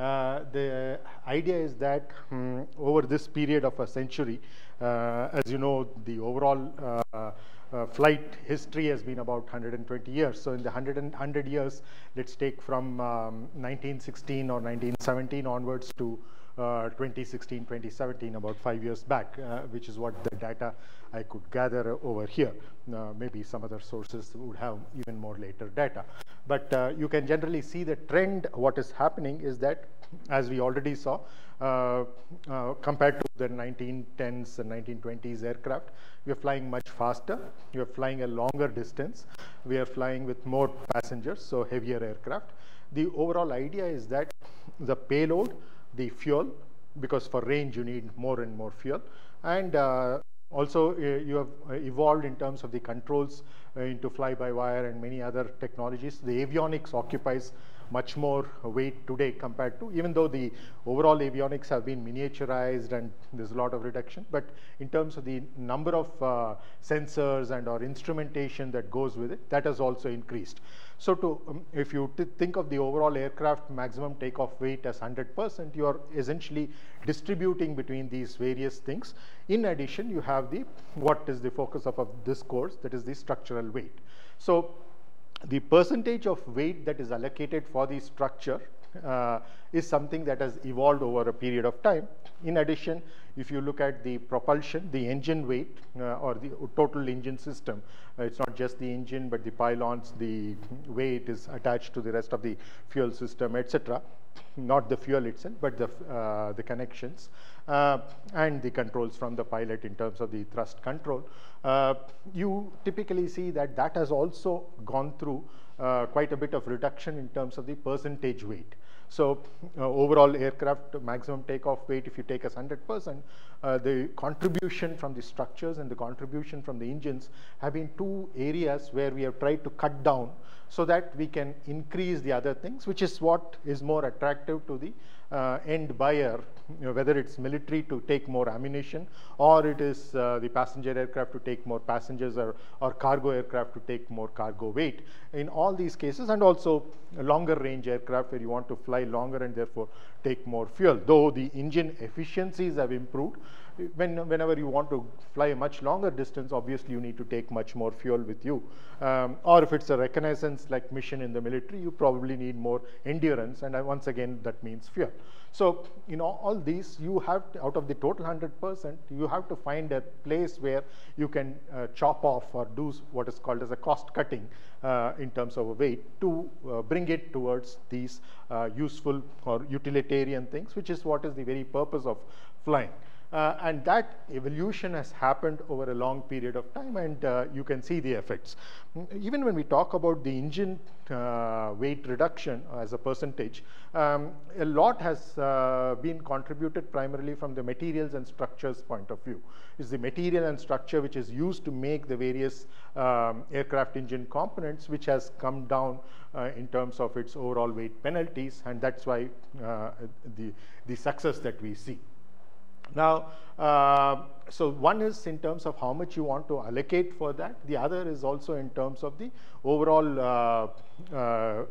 Uh, the idea is that um, over this period of a century, uh, as you know, the overall uh, uh, flight history has been about 120 years. So in the 100, 100 years, let's take from um, 1916 or 1917 onwards to 2016, 2017, about five years back, uh, which is what the data I could gather over here. Uh, maybe some other sources would have even more later data. But uh, you can generally see the trend, what is happening is that, as we already saw, uh, uh, compared to the 1910s and 1920s aircraft, we are flying much faster, we are flying a longer distance, we are flying with more passengers, so heavier aircraft. The overall idea is that the payload the fuel because for range you need more and more fuel and uh, also uh, you have uh, evolved in terms of the controls into fly-by-wire and many other technologies. The avionics occupies much more weight today compared to, even though the overall avionics have been miniaturized and there's a lot of reduction, but in terms of the number of uh, sensors and or instrumentation that goes with it, that has also increased. So to, um, if you think of the overall aircraft maximum takeoff weight as 100%, you are essentially distributing between these various things. In addition, you have the, what is the focus of, of this course, that is the structural weight. So the percentage of weight that is allocated for the structure uh, is something that has evolved over a period of time. In addition, if you look at the propulsion, the engine weight uh, or the total engine system, uh, it's not just the engine but the pylons, the way it is attached to the rest of the fuel system, etc. Not the fuel itself, but the, uh, the connections uh, and the controls from the pilot in terms of the thrust control. Uh, you typically see that that has also gone through uh, quite a bit of reduction in terms of the percentage weight. So uh, overall aircraft maximum takeoff weight, if you take as 100%, uh, the contribution from the structures and the contribution from the engines have been two areas where we have tried to cut down so that we can increase the other things, which is what is more attractive to the uh, end buyer, you know, whether it's military to take more ammunition or it is uh, the passenger aircraft to take more passengers or, or cargo aircraft to take more cargo weight. In all these cases and also longer range aircraft where you want to fly longer and therefore take more fuel. Though the engine efficiencies have improved, when, whenever you want to fly a much longer distance, obviously you need to take much more fuel with you. Um, or if it's a reconnaissance like mission in the military, you probably need more endurance. And once again, that means fuel. So, you know, all these, you have to, out of the total 100%, you have to find a place where you can uh, chop off or do what is called as a cost cutting uh, in terms of weight to uh, bring it towards these uh, useful or utilitarian things, which is what is the very purpose of flying. Uh, and that evolution has happened over a long period of time and uh, you can see the effects. Even when we talk about the engine uh, weight reduction as a percentage, um, a lot has uh, been contributed primarily from the materials and structures point of view. It's the material and structure which is used to make the various um, aircraft engine components which has come down uh, in terms of its overall weight penalties and that's why uh, the, the success that we see. Now, uh, so one is in terms of how much you want to allocate for that. The other is also in terms of the overall uh, uh,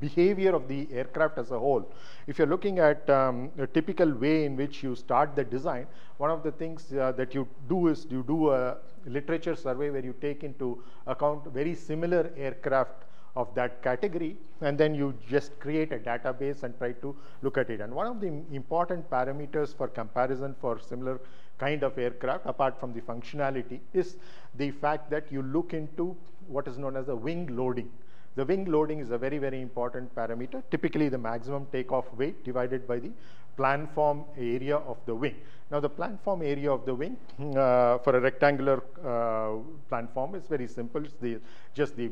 behavior of the aircraft as a whole. If you're looking at um, a typical way in which you start the design, one of the things uh, that you do is you do a literature survey where you take into account very similar aircraft of that category and then you just create a database and try to look at it. And one of the important parameters for comparison for similar kind of aircraft apart from the functionality is the fact that you look into what is known as the wing loading. The wing loading is a very, very important parameter, typically the maximum takeoff weight divided by the planform area of the wing. Now the planform area of the wing uh, for a rectangular uh, planform is very simple. It's the, just the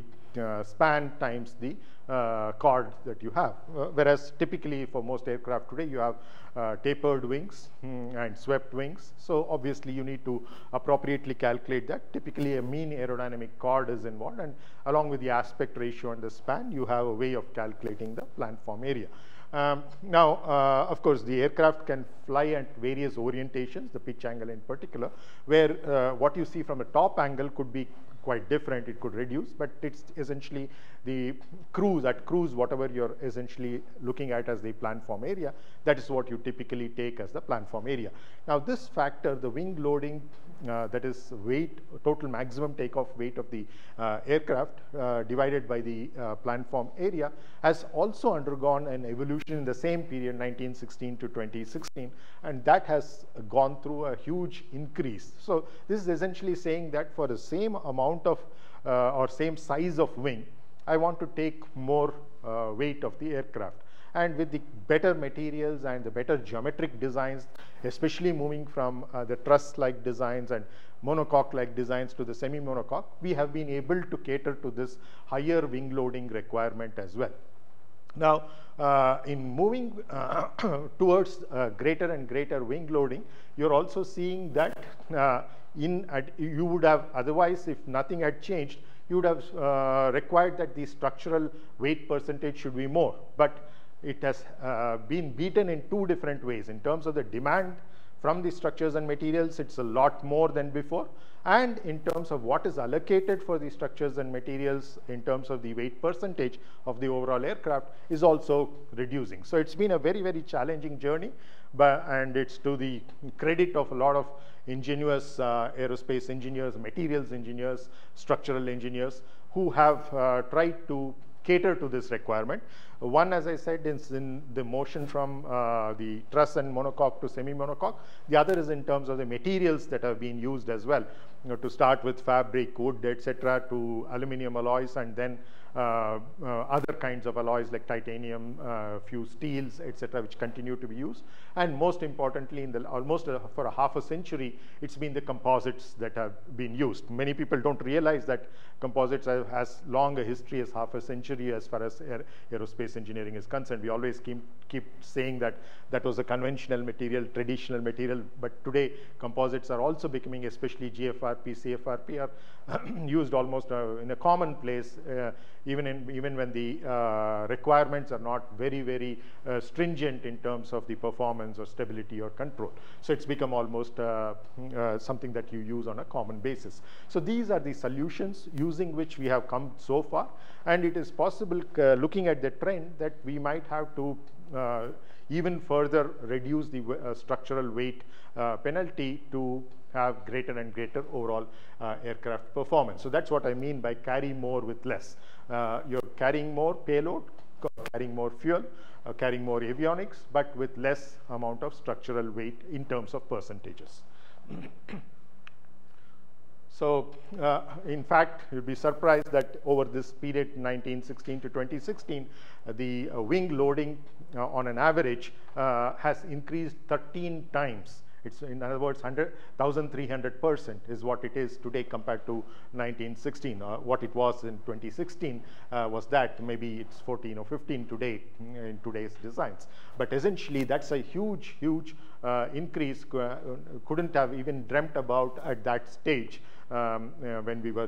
span times the uh, chord that you have. Uh, whereas typically for most aircraft today you have uh, tapered wings mm, and swept wings. So obviously you need to appropriately calculate that. Typically a mean aerodynamic chord is involved and along with the aspect ratio and the span you have a way of calculating the planform area. Um, now, uh, of course, the aircraft can fly at various orientations, the pitch angle in particular, where uh, what you see from a top angle could be quite different. It could reduce, but it's essentially the cruise, at cruise, whatever you're essentially looking at as the planform area, that is what you typically take as the planform area. Now this factor, the wing loading, that is weight, total maximum takeoff weight of the uh, aircraft uh, divided by the uh, planform area has also undergone an evolution in the same period 1916 to 2016 and that has gone through a huge increase. So this is essentially saying that for the same amount of uh, or same size of wing, I want to take more uh, weight of the aircraft and with the better materials and the better geometric designs, especially moving from uh, the truss-like designs and monocoque-like designs to the semi-monocoque, we have been able to cater to this higher wing loading requirement as well. Now, uh, in moving uh, towards uh, greater and greater wing loading, you're also seeing that uh, in you would have otherwise, if nothing had changed, you would have uh, required that the structural weight percentage should be more. But it has uh, been beaten in two different ways. In terms of the demand from the structures and materials, it's a lot more than before. And in terms of what is allocated for the structures and materials in terms of the weight percentage of the overall aircraft is also reducing. So it's been a very, very challenging journey, but, and it's to the credit of a lot of ingenious uh, aerospace engineers, materials engineers, structural engineers who have uh, tried to cater to this requirement. One, as I said, is in the motion from uh, the truss and monocoque to semi-monocoque. The other is in terms of the materials that have been used as well, you know, to start with fabric, wood, etc., to aluminum alloys, and then uh, uh, other kinds of alloys like titanium, uh, few steels, etc., which continue to be used. And most importantly, in the almost uh, for a half a century, it's been the composites that have been used. Many people don't realize that composites have as long a history as half a century as far as aer aerospace engineering is concerned. We always keep, keep saying that that was a conventional material, traditional material, but today composites are also becoming, especially GFRP, CFRP, are used almost uh, in a common place, uh, even, in, even when the uh, requirements are not very, very uh, stringent in terms of the performance or stability or control. So it's become almost uh, uh, something that you use on a common basis. So these are the solutions using which we have come so far, and it is possible, looking at the trend, that we might have to even further reduce the structural weight penalty to have greater and greater overall uh, aircraft performance. So that's what I mean by carry more with less. Uh, you're carrying more payload, carrying more fuel, uh, carrying more avionics, but with less amount of structural weight in terms of percentages. So, uh, in fact, you'll be surprised that over this period 1916 to 2016, uh, the uh, wing loading on an average has increased 13 times it's in other words, 1,300 percent is what it is today compared to 1916. Uh, what it was in 2016 uh, was that maybe it's 14 or 15 today in today's designs. But essentially, that's a huge, huge uh, increase. Uh, couldn't have even dreamt about at that stage um, uh, when we were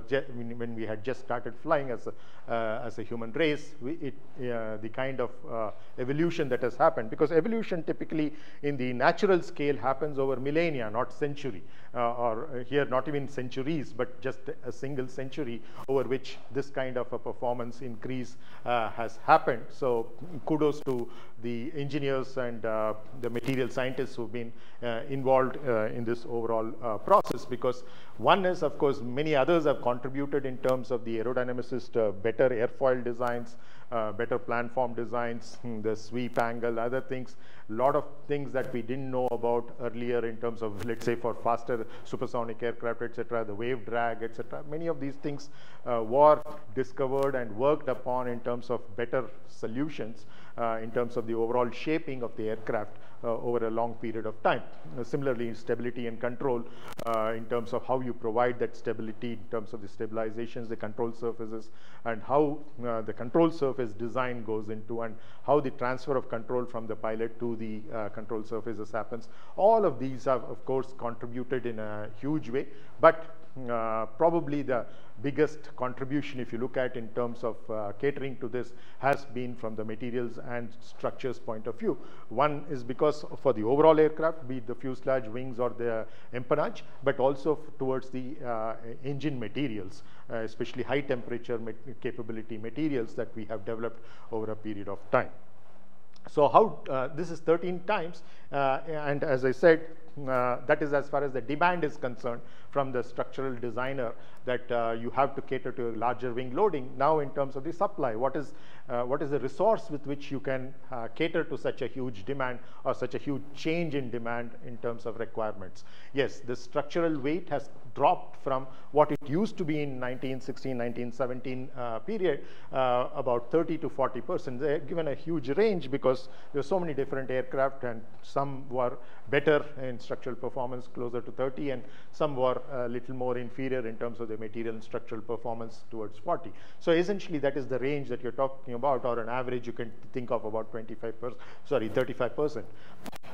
when we had just started flying as a, uh, as a human race, we, it, uh, the kind of uh, evolution that has happened. Because evolution typically in the natural scale happens over millennia, not century, or here not even centuries, but just a single century over which this kind of a performance increase uh, has happened. So kudos to the engineers and the material scientists who've been involved in this overall process because one is, of course, many others have contributed in terms of the aerodynamicist uh, better airfoil designs, uh, better planform designs, hmm, the sweep angle, other things, lot of things that we didn't know about earlier in terms of, let's say, for faster supersonic aircraft, etc., the wave drag, etc. Many of these things uh, were discovered and worked upon in terms of better solutions uh, in terms of the overall shaping of the aircraft over a long period of time. Uh, similarly, stability and control uh, in terms of how you provide that stability in terms of the stabilizations, the control surfaces, and how the control surface design goes into and how the transfer of control from the pilot to the control surfaces happens. All of these have, of course, contributed in a huge way, but uh, probably the biggest contribution if you look at in terms of uh, catering to this has been from the materials and structures point of view. One is because for the overall aircraft, be it the fuselage, wings or the empennage, but also towards the uh, engine materials, uh, especially high temperature capability materials that we have developed over a period of time. So how, uh, this is 13 times, and as I said, uh, that is as far as the demand is concerned from the structural designer that uh, you have to cater to a larger wing loading. Now in terms of the supply, what is, uh, what is the resource with which you can uh, cater to such a huge demand or such a huge change in demand in terms of requirements? Yes, the structural weight has dropped from what it used to be in 1916, 1917 uh, period, uh, about 30 to 40 percent. They're given a huge range because there are so many different aircraft and some were better in structural performance closer to 30 and some were a little more inferior in terms of the material and structural performance towards 40. So essentially that is the range that you're talking about or an average you can think of about 25 percent, sorry 35 percent.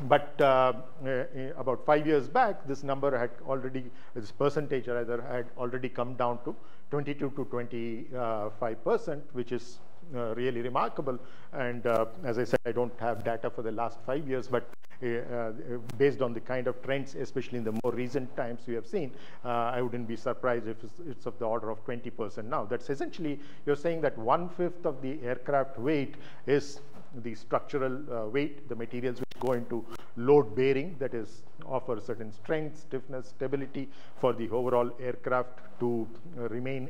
But uh, uh, about five years back, this number had already, this percentage rather, had already come down to 22 to 25 percent, which is uh, really remarkable. And uh, as I said, I don't have data for the last five years, but uh, uh based on the kind of trends, especially in the more recent times we have seen, uh, I wouldn't be surprised if it's, it's, of the order of 20% now. That's essentially, you're saying that one-fifth of the aircraft weight is the structural uh, weight, the materials which go into load bearing that is offer certain strength, stiffness, stability for the overall aircraft to uh, remain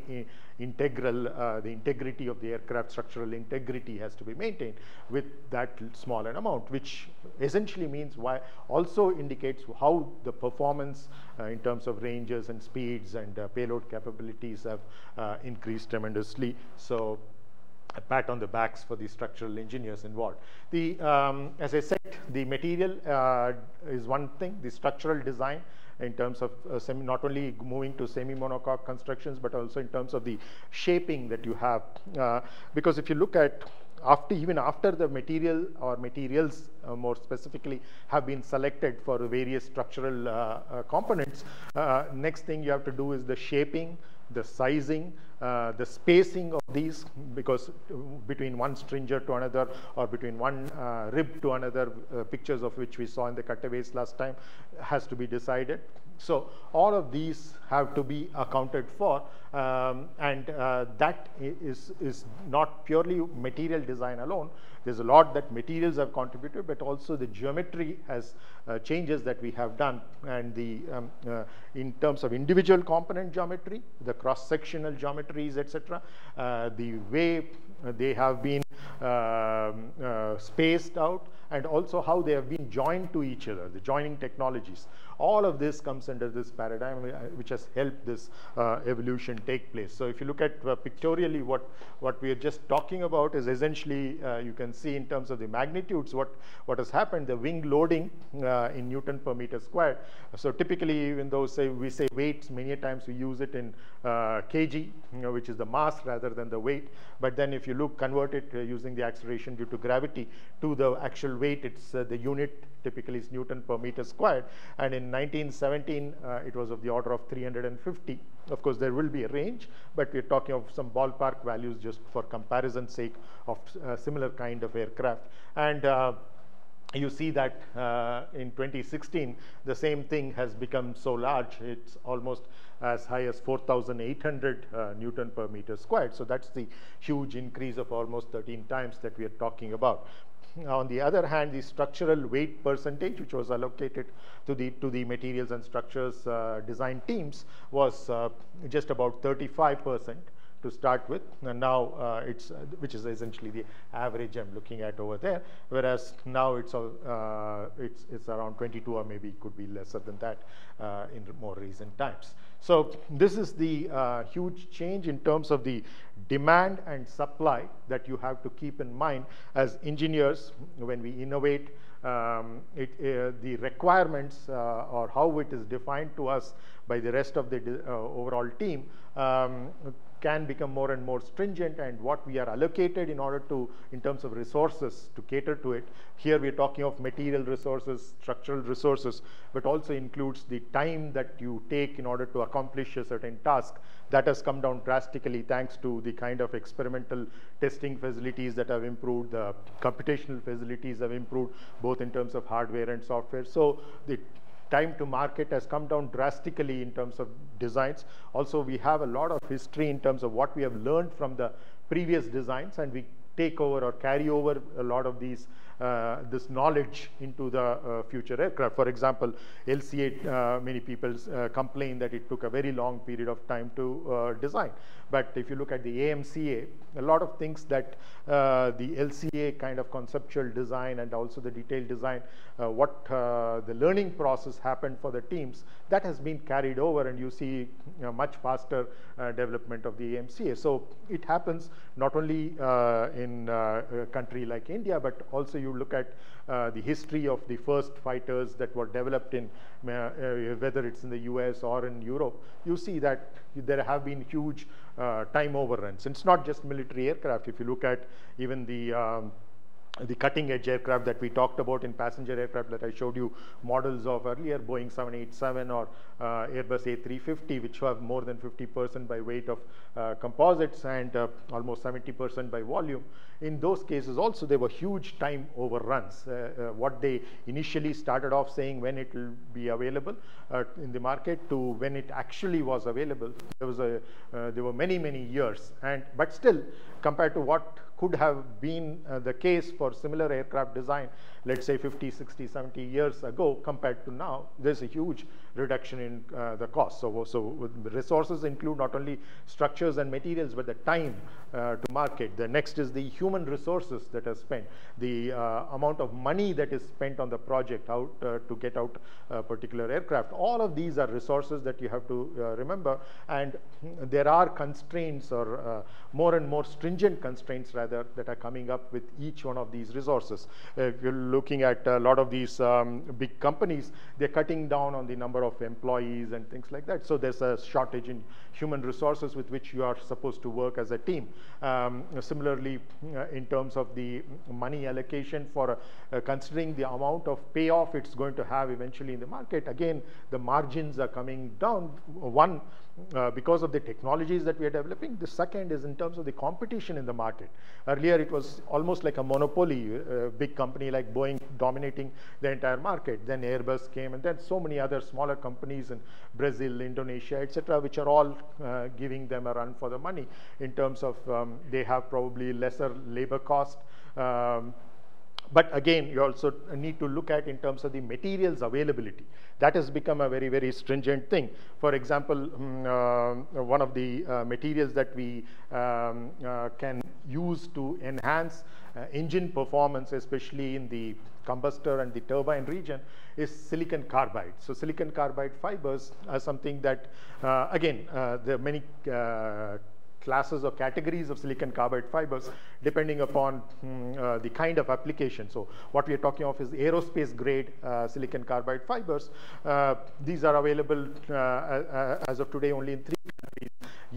integral, uh, the integrity of the aircraft structural integrity has to be maintained with that small an amount, which essentially means why also indicates how the performance uh, in terms of ranges and speeds and uh, payload capabilities have uh, increased tremendously. So a pat on the backs for the structural engineers involved. The, um, as I said, the material uh, is one thing, the structural design in terms of uh, not only moving to semi-monocoque constructions, but also in terms of the shaping that you have. Uh, because if you look at after even after the material or materials uh, more specifically have been selected for various structural uh, uh, components, uh, next thing you have to do is the shaping, the sizing, uh, the spacing of these because between one stringer to another or between one uh, rib to another, uh, pictures of which we saw in the cutaways last time, has to be decided. So all of these have to be accounted for um, and uh, that is, is not purely material design alone. There's a lot that materials have contributed, but also the geometry has uh, changes that we have done. And the um, uh, in terms of individual component geometry, the cross-sectional geometries, etc., uh, the way they have been um, uh, spaced out, and also how they have been joined to each other, the joining technologies. All of this comes under this paradigm uh, which has helped this uh, evolution take place. So if you look at uh, pictorially what, what we are just talking about is essentially, uh, you can see in terms of the magnitudes what, what has happened, the wing loading uh, in Newton per meter squared. So typically, even though say we say weights, many times we use it in uh, kg, you know, which is the mass rather than the weight. But then if you look, convert it using the acceleration due to gravity to the actual weight, it's the unit typically is Newton per meter squared. And in 1917, uh, it was of the order of 350. Of course, there will be a range, but we're talking of some ballpark values just for comparison sake of uh, similar kind of aircraft. And uh, you see that uh, in 2016, the same thing has become so large, it's almost as high as 4,800 uh, Newton per meter squared. So that's the huge increase of almost 13 times that we are talking about. On the other hand, the structural weight percentage, which was allocated to the, to the materials and structures uh, design teams, was uh, just about 35 percent to start with. And now uh, it's, uh, which is essentially the average I'm looking at over there. Whereas now it's, uh, it's, it's around 22 or maybe it could be lesser than that uh, in more recent times. So this is the uh, huge change in terms of the demand and supply that you have to keep in mind as engineers when we innovate um, it, uh, the requirements uh, or how it is defined to us by the rest of the uh, overall team. Um, can become more and more stringent and what we are allocated in order to, in terms of resources to cater to it. Here we are talking of material resources, structural resources, but also includes the time that you take in order to accomplish a certain task. That has come down drastically thanks to the kind of experimental testing facilities that have improved, the computational facilities have improved, both in terms of hardware and software. So the time to market has come down drastically in terms of designs. Also, we have a lot of history in terms of what we have learned from the previous designs and we take over or carry over a lot of these uh, this knowledge into the uh, future aircraft. For example, LCA, uh, many people uh, complain that it took a very long period of time to uh, design. But if you look at the AMCA, a lot of things that the LCA kind of conceptual design and also the detailed design, what the learning process happened for the teams, that has been carried over and you see much faster development of the AMCA. So it happens not only in a country like India, but also you look at uh, the history of the first fighters that were developed in, uh, uh whether it's in the US or in Europe, you see that there have been huge uh, time overruns. It's not just military aircraft. If you look at even the um, the cutting edge aircraft that we talked about in passenger aircraft that I showed you models of earlier, Boeing 787 or uh, Airbus A350, which have more than 50% by weight of uh, composites and uh, almost 70% by volume. In those cases also, there were huge time overruns. Uh, uh, what they initially started off saying when it will be available uh, in the market to when it actually was available, there was a there were many many years. And but still, compared to what could have been uh, the case for similar aircraft design, let's say 50, 60, 70 years ago compared to now, there's a huge reduction in uh, the cost. So, so resources include not only structures and materials, but the time uh, to market. The next is the human resources that are spent, the uh, amount of money that is spent on the project out uh, to get out a particular aircraft. All of these are resources that you have to uh, remember. And there are constraints or uh, more and more stringent constraints rather that are coming up with each one of these resources. if you're looking at a lot of these um, big companies, they're cutting down on the number of employees and things like that. So there's a shortage in human resources with which you are supposed to work as a team. Um, similarly, uh, in terms of the money allocation for uh, considering the amount of payoff it's going to have eventually in the market, again, the margins are coming down. One, uh, because of the technologies that we are developing. The second is in terms of the competition in the market. Earlier, it was almost like a monopoly, a uh, big company like Boeing dominating the entire market. Then Airbus came, and then so many other smaller companies in Brazil, Indonesia, etc., which are all uh, giving them a run for the money in terms of um, they have probably lesser labor cost. Um, but again, you also need to look at in terms of the materials availability. That has become a very, very stringent thing. For example, um, uh, one of the uh, materials that we um, uh, can use to enhance uh, engine performance, especially in the combustor and the turbine region, is silicon carbide. So silicon carbide fibers are something that, uh, again, uh, there are many classes or categories of silicon carbide fibers depending upon mm, uh, the kind of application. So what we are talking of is aerospace grade uh, silicon carbide fibers. Uh, these are available uh, as of today only in three countries,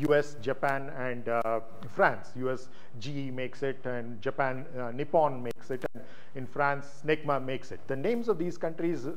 US, Japan, and uh, France. US GE makes it, and Japan uh, Nippon makes it, and in France Snecma makes it. The names of these countries,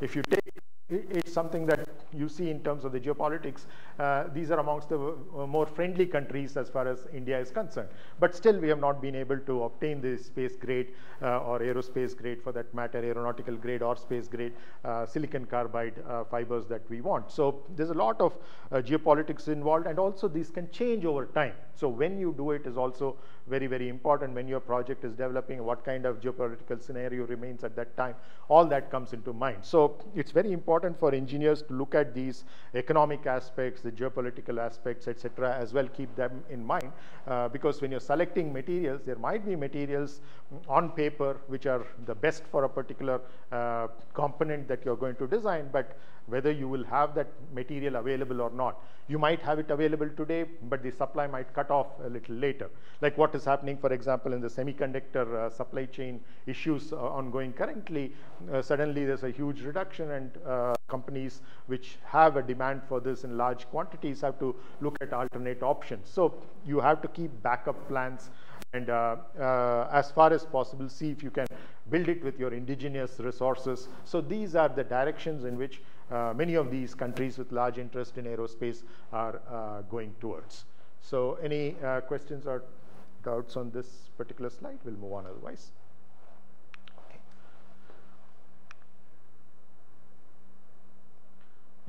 if you take it's something that you see in terms of the geopolitics. Uh, these are amongst the uh, more friendly countries as far as India is concerned. But still, we have not been able to obtain the space grade uh, or aerospace grade for that matter, aeronautical grade or space grade uh, silicon carbide uh, fibers that we want. So there's a lot of uh, geopolitics involved and also these can change over time. So when you do it is also very, very important when your project is developing, what kind of geopolitical scenario remains at that time. All that comes into mind. So it's very important for engineers to look at these economic aspects, the geopolitical aspects, etc., as well keep them in mind. Uh, because when you're selecting materials, there might be materials on paper which are the best for a particular uh, component that you're going to design, but whether you will have that material available or not. You might have it available today, but the supply might cut off a little later. Like what what is happening, for example, in the semiconductor uh, supply chain issues uh, ongoing currently, uh, suddenly there's a huge reduction and companies which have a demand for this in large quantities have to look at alternate options. So you have to keep backup plans and uh, uh, as far as possible see if you can build it with your indigenous resources. So these are the directions in which uh, many of these countries with large interest in aerospace are going towards. So any questions or doubts on this particular slide? We'll move on otherwise.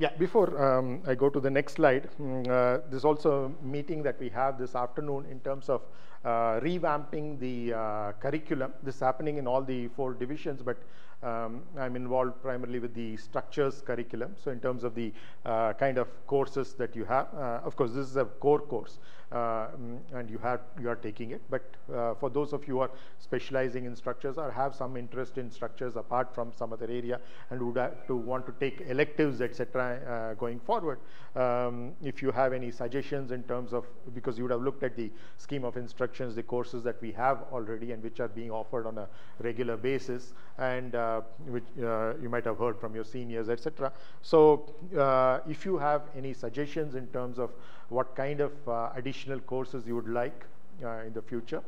Yeah, before um, I go to the next slide, mm, uh, there's also a meeting that we have this afternoon in terms of uh, revamping the uh, curriculum. This is happening in all the four divisions, but um, I'm involved primarily with the structures curriculum. So in terms of the uh, kind of courses that you have, uh, of course, this is a core course. Uh, mm, and you have you are taking it. But uh, for those of you who are specializing in structures or have some interest in structures apart from some other area and would to want to take electives, etc., uh, going forward, um, if you have any suggestions in terms of because you would have looked at the scheme of instructions, the courses that we have already and which are being offered on a regular basis, and which you might have heard from your seniors, etc. So if you have any suggestions in terms of what kind of uh, additional courses you would like uh, in the future,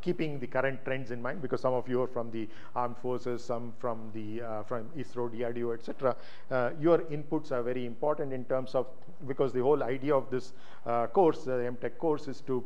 keeping the current trends in mind because some of you are from the armed forces, some from the uh, from ISRO, DRDO, etc. Uh, your inputs are very important in terms of because the whole idea of this uh, course, the MTech course, is to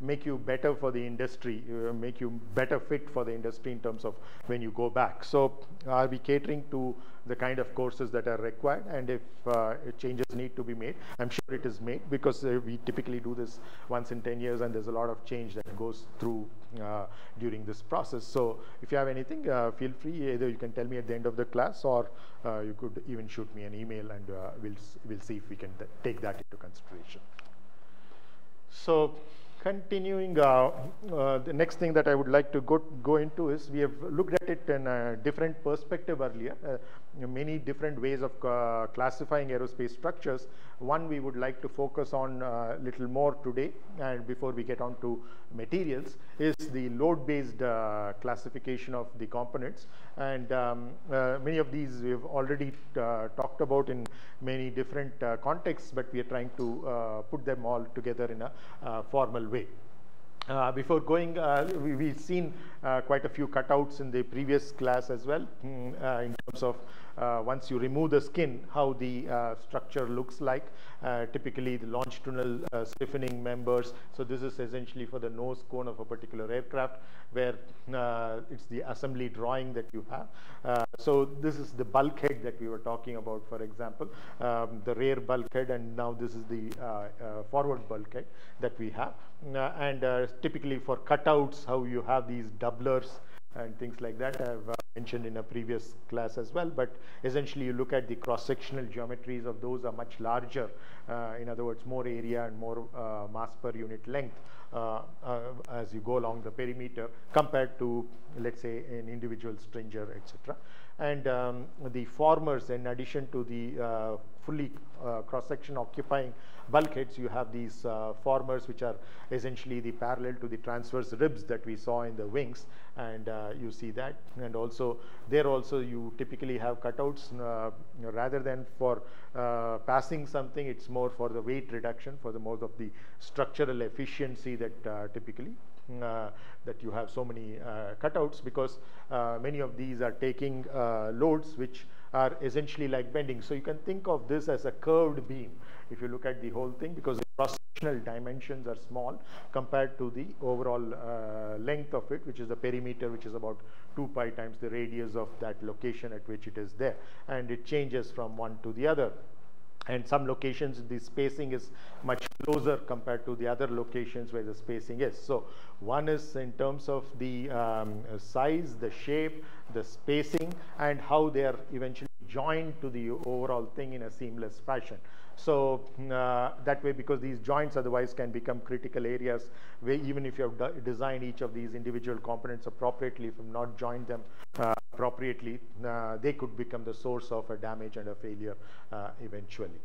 make you better for the industry, make you better fit for the industry in terms of when you go back. So, are we catering to the kind of courses that are required and if uh, changes need to be made. I'm sure it is made because uh, we typically do this once in 10 years and there's a lot of change that goes through uh, during this process. So if you have anything, uh, feel free. Either you can tell me at the end of the class or uh, you could even shoot me an email and we'll, we'll see if we can take that into consideration. So continuing, uh, uh, the next thing that I would like to go, go into is we have looked at it in a different perspective earlier, uh, many different ways of uh, classifying aerospace structures. One we would like to focus on a uh, little more today and before we get on to materials is the load-based uh, classification of the components. And um, many of these we have already talked about in many different contexts, but we are trying to put them all together in a formal way. Uh, before going, uh, we, have seen uh, quite a few cutouts in the previous class as well mm, uh, in terms of Uh, once you remove the skin, how the uh, structure looks like. Uh, typically, the longitudinal uh, stiffening members. So this is essentially for the nose cone of a particular aircraft, where uh, it's the assembly drawing that you have. so this is the bulkhead that we were talking about, for example, um, the rear bulkhead, and now this is the forward bulkhead that we have. and typically for cutouts, how you have these doublers and things like that I've uh, mentioned in a previous class as well. But essentially, you look at the cross-sectional geometries of those are much larger. Uh, in other words, more area and more uh, mass per unit length uh, uh, as you go along the perimeter compared to, let's say, an individual stringer, etc. And um, the formers, in addition to the uh, fully cross-section occupying bulkheads, you have these formers which are essentially the parallel to the transverse ribs that we saw in the wings and uh, you see that and also there also you typically have cutouts uh, rather than for uh, passing something it's more for the weight reduction for the more of the structural efficiency that uh, typically uh, that you have so many cutouts because many of these are taking loads which are essentially like bending. So you can think of this as a curved beam if you look at the whole thing because the cross-sectional dimensions are small compared to the overall uh, length of it which is the perimeter which is about 2 pi times the radius of that location at which it is there and it changes from one to the other and some locations the spacing is much closer compared to the other locations where the spacing is. So one is in terms of the um, size, the shape, the spacing and how they are eventually joined to the overall thing in a seamless fashion. So uh, that way, because these joints otherwise can become critical areas where even if you have designed each of these individual components appropriately, if you've not joined them uh, appropriately, uh, they could become the source of a damage and a failure uh, eventually.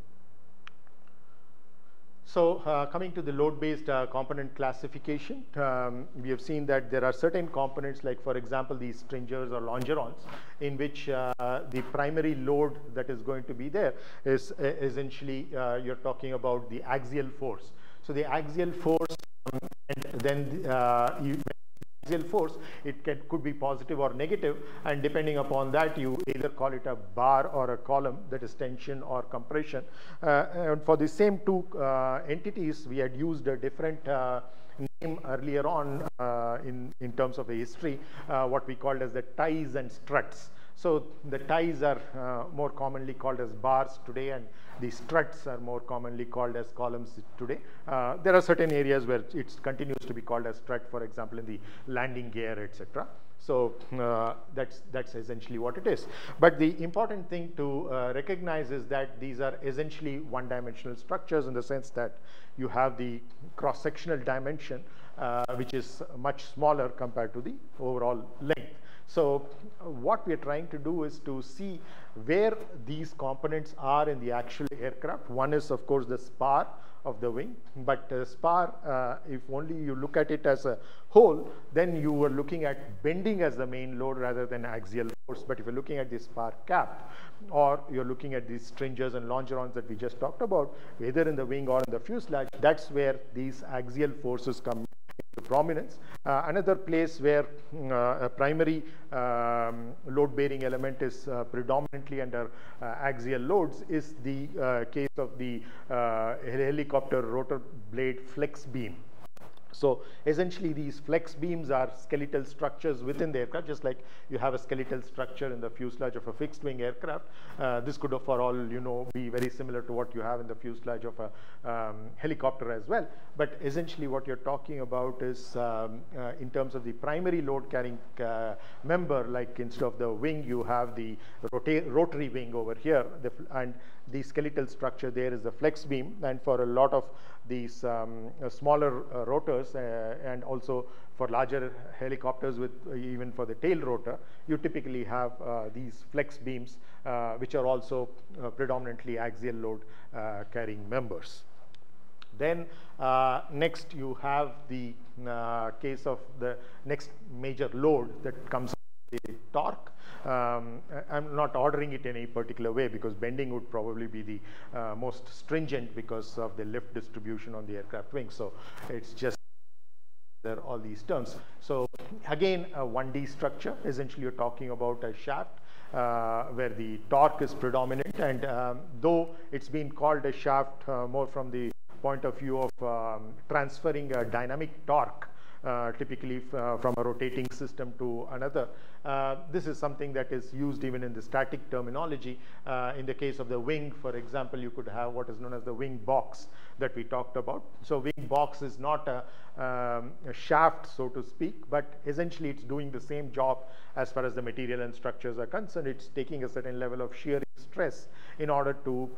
So uh, coming to the load-based uh, component classification, um, we have seen that there are certain components like for example these stringers or longerons in which uh, the primary load that is going to be there is uh, essentially uh, you're talking about the axial force. So the axial force um, and then uh, you axial force, it can, could be positive or negative, and depending upon that, you either call it a bar or a column, that is tension or compression. Uh, and for the same two uh, entities, we had used a different uh, name earlier on uh, in, in terms of the history, uh, what we called as the ties and struts. So the ties are uh, more commonly called as bars today and the struts are more commonly called as columns today. Uh, there are certain areas where it continues to be called as strut, for example, in the landing gear, etc. So uh, that's, that's essentially what it is. But the important thing to uh, recognize is that these are essentially one-dimensional structures in the sense that you have the cross-sectional dimension, uh, which is much smaller compared to the overall length. So what we are trying to do is to see where these components are in the actual aircraft. One is, of course, the spar of the wing, but uh, spar, uh, if only you look at it as a whole, then you are looking at bending as the main load rather than axial force. But if you're looking at the spar cap, or you're looking at these stringers and longerons that we just talked about, either in the wing or in the fuselage, that's where these axial forces come prominence. Uh, another place where uh, a primary um, load-bearing element is uh, predominantly under axial loads is the case of the helicopter rotor blade flex beam. So essentially these flex beams are skeletal structures within the aircraft, just like you have a skeletal structure in the fuselage of a fixed wing aircraft. Uh, this could for all you know be very similar to what you have in the fuselage of a um, helicopter as well. But essentially what you're talking about is um, uh, in terms of the primary load carrying uh, member, like instead of the wing, you have the rotary wing over here, the, and the skeletal structure there is the flex beam. And for a lot of these um, uh, smaller uh, rotors uh, and also for larger helicopters with even for the tail rotor, you typically have these flex beams, which are also predominantly axial load carrying members. Then uh, next you have the uh, case of the next major load that comes the torque. Um, I'm not ordering it in any particular way because bending would probably be the uh, most stringent because of the lift distribution on the aircraft wing. So it's just there all these terms. So again, a 1D structure. Essentially, you're talking about a shaft uh, where the torque is predominant. And um, though it's been called a shaft uh, more from the point of view of um, transferring a dynamic torque uh, typically uh, from a rotating system to another. Uh, this is something that is used even in the static terminology. Uh, in the case of the wing, for example, you could have what is known as the wing box that we talked about. So wing box is not a, um, a shaft, so to speak, but essentially it's doing the same job as far as the material and structures are concerned. It's taking a certain level of shearing stress in order to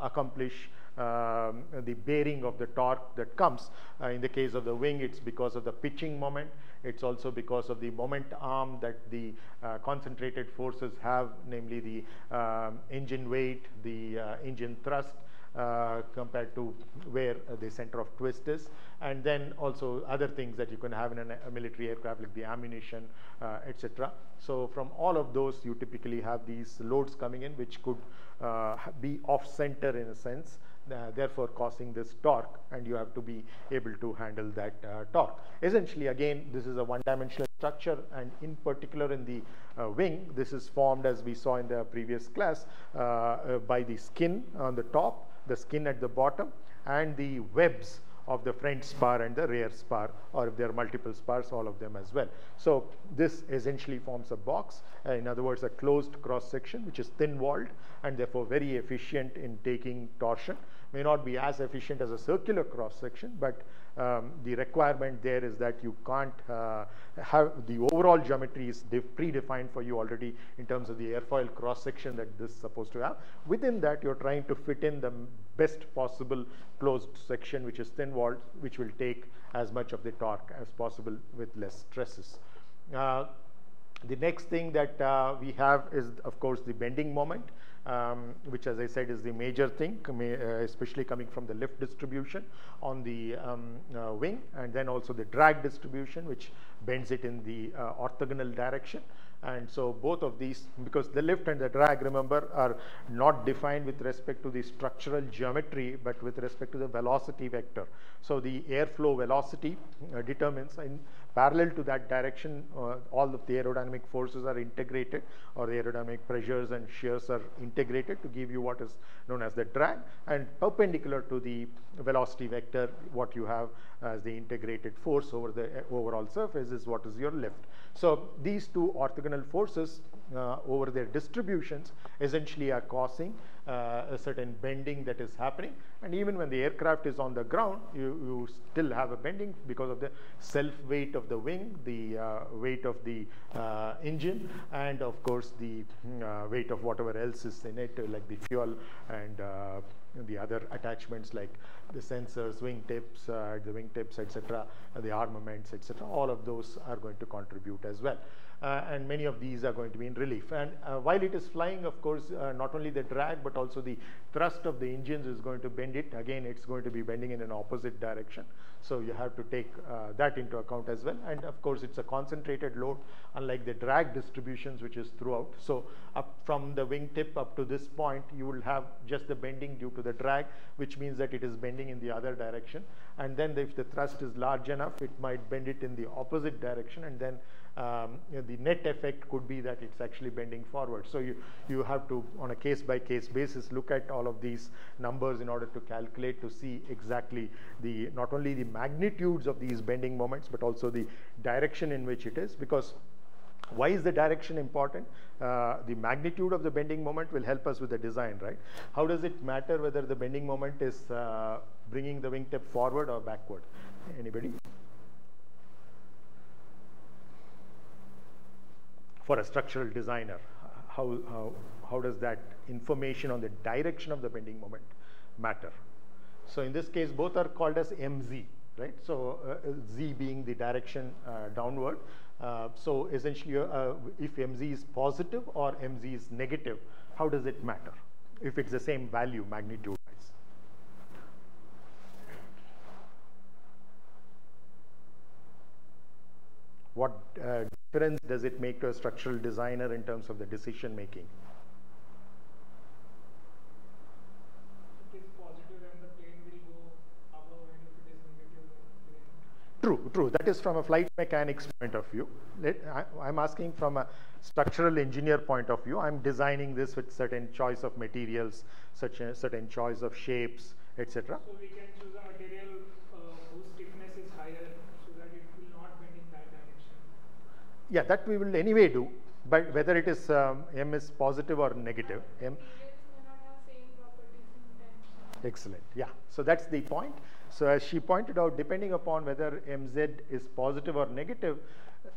accomplish um, the bearing of the torque that comes. Uh, in the case of the wing, it's because of the pitching moment. It's also because of the moment arm that the uh, concentrated forces have, namely the um, engine weight, the uh, engine thrust, uh, compared to where uh, the center of twist is and then also other things that you can have in an, a military aircraft like the ammunition uh, etc so from all of those you typically have these loads coming in which could uh, be off center in a sense uh, therefore causing this torque and you have to be able to handle that uh, torque. Essentially again this is a one-dimensional structure and in particular in the uh, wing this is formed as we saw in the previous class uh, uh, by the skin on the top, the skin at the bottom and the webs of the front spar and the rear spar or if there are multiple spars all of them as well. So this essentially forms a box uh, in other words a closed cross section which is thin walled and therefore very efficient in taking torsion may not be as efficient as a circular cross section, but um, the requirement there is that you can't uh, have the overall geometry is predefined for you already in terms of the airfoil cross section that this is supposed to have. Within that, you're trying to fit in the best possible closed section, which is thin walled, which will take as much of the torque as possible with less stresses. Uh, the next thing that uh, we have is, of course, the bending moment. Um, which as I said is the major thing, especially coming from the lift distribution on the um, wing and then also the drag distribution which bends it in the orthogonal direction and so both of these because the lift and the drag remember are not defined with respect to the structural geometry but with respect to the velocity vector. So the airflow velocity uh, determines in parallel to that direction uh, all of the aerodynamic forces are integrated or the aerodynamic pressures and shears are integrated to give you what is known as the drag and perpendicular to the velocity vector what you have as the integrated force over the uh, overall surface is what is your lift. So these two orthogonal forces uh, over their distributions essentially are causing uh, a certain bending that is happening and even when the aircraft is on the ground you, you still have a bending because of the self weight of the wing the uh, weight of the uh, engine and of course the uh, weight of whatever else is in it like the fuel and uh, the other attachments like the sensors, wing tips, uh, the wing tips, etc., the armaments, etc. All of those are going to contribute as well. Uh, and many of these are going to be in relief. And uh, while it is flying, of course, uh, not only the drag, but also the thrust of the engines is going to bend it. Again, it's going to be bending in an opposite direction. So you have to take that into account as well. And of course, it's a concentrated load, unlike the drag distributions, which is throughout. So up from the wingtip up to this point, you will have just the bending due to the drag, which means that it is bending in the other direction. And then if the thrust is large enough, it might bend it in the opposite direction and then um, you know, the net effect could be that it's actually bending forward. So you, you have to, on a case-by-case -case basis, look at all of these numbers in order to calculate to see exactly the, not only the magnitudes of these bending moments, but also the direction in which it is, because why is the direction important? Uh, the magnitude of the bending moment will help us with the design, right? How does it matter whether the bending moment is uh, bringing the wingtip forward or backward? Anybody? For a structural designer, how, how, how does that information on the direction of the bending moment matter? So in this case, both are called as MZ, right? So uh, Z being the direction uh, downward. Uh, so essentially, uh, if MZ is positive or MZ is negative, how does it matter? If it's the same value magnitude wise. What uh, difference does it make to a structural designer in terms of the decision making? True, true. That is from a flight mechanics point of view. Let, I, am asking from a structural engineer point of view. I'm designing this with certain choice of materials, such a certain choice of shapes, etc. So we can choose a material yeah, that we will anyway do, but whether it is um, M is positive or negative. M. Excellent. Yeah. So that's the point. So as she pointed out, depending upon whether mz is positive or negative,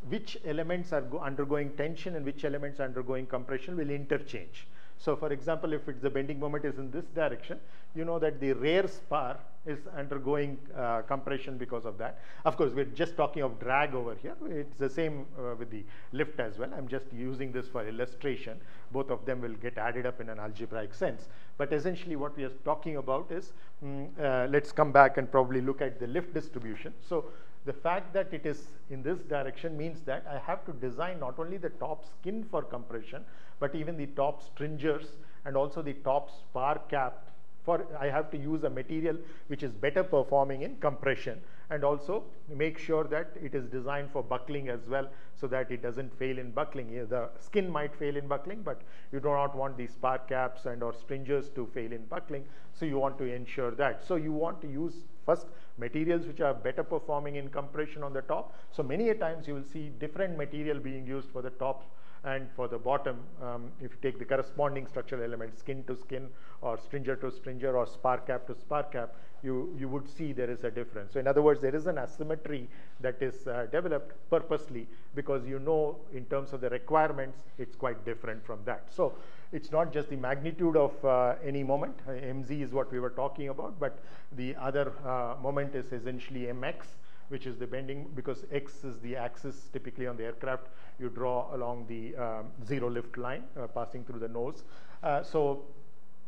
which elements are undergoing tension and which elements are undergoing compression will interchange. So for example, if it's the bending moment is in this direction, you know that the rear spar is undergoing uh, compression because of that. Of course, we're just talking of drag over here. It's the same uh, with the lift as well. I'm just using this for illustration. Both of them will get added up in an algebraic sense. But essentially what we are talking about is, mm, uh, let's come back and probably look at the lift distribution. So the fact that it is in this direction means that I have to design not only the top skin for compression, but even the top stringers and also the top spar cap for I have to use a material which is better performing in compression and also make sure that it is designed for buckling as well so that it doesn't fail in buckling. The skin might fail in buckling, but you do not want the spar caps and or stringers to fail in buckling. So you want to ensure that. So you want to use first materials which are better performing in compression on the top. So many a times you will see different material being used for the top and for the bottom, um, if you take the corresponding structural element skin to skin or stringer to stringer or spar cap to spar cap, you, you would see there is a difference. So in other words, there is an asymmetry that is uh, developed purposely because you know in terms of the requirements, it's quite different from that. So it's not just the magnitude of uh, any moment, uh, mz is what we were talking about, but the other uh, moment is essentially mx which is the bending, because X is the axis typically on the aircraft, you draw along the um, zero lift line uh, passing through the nose. Uh, so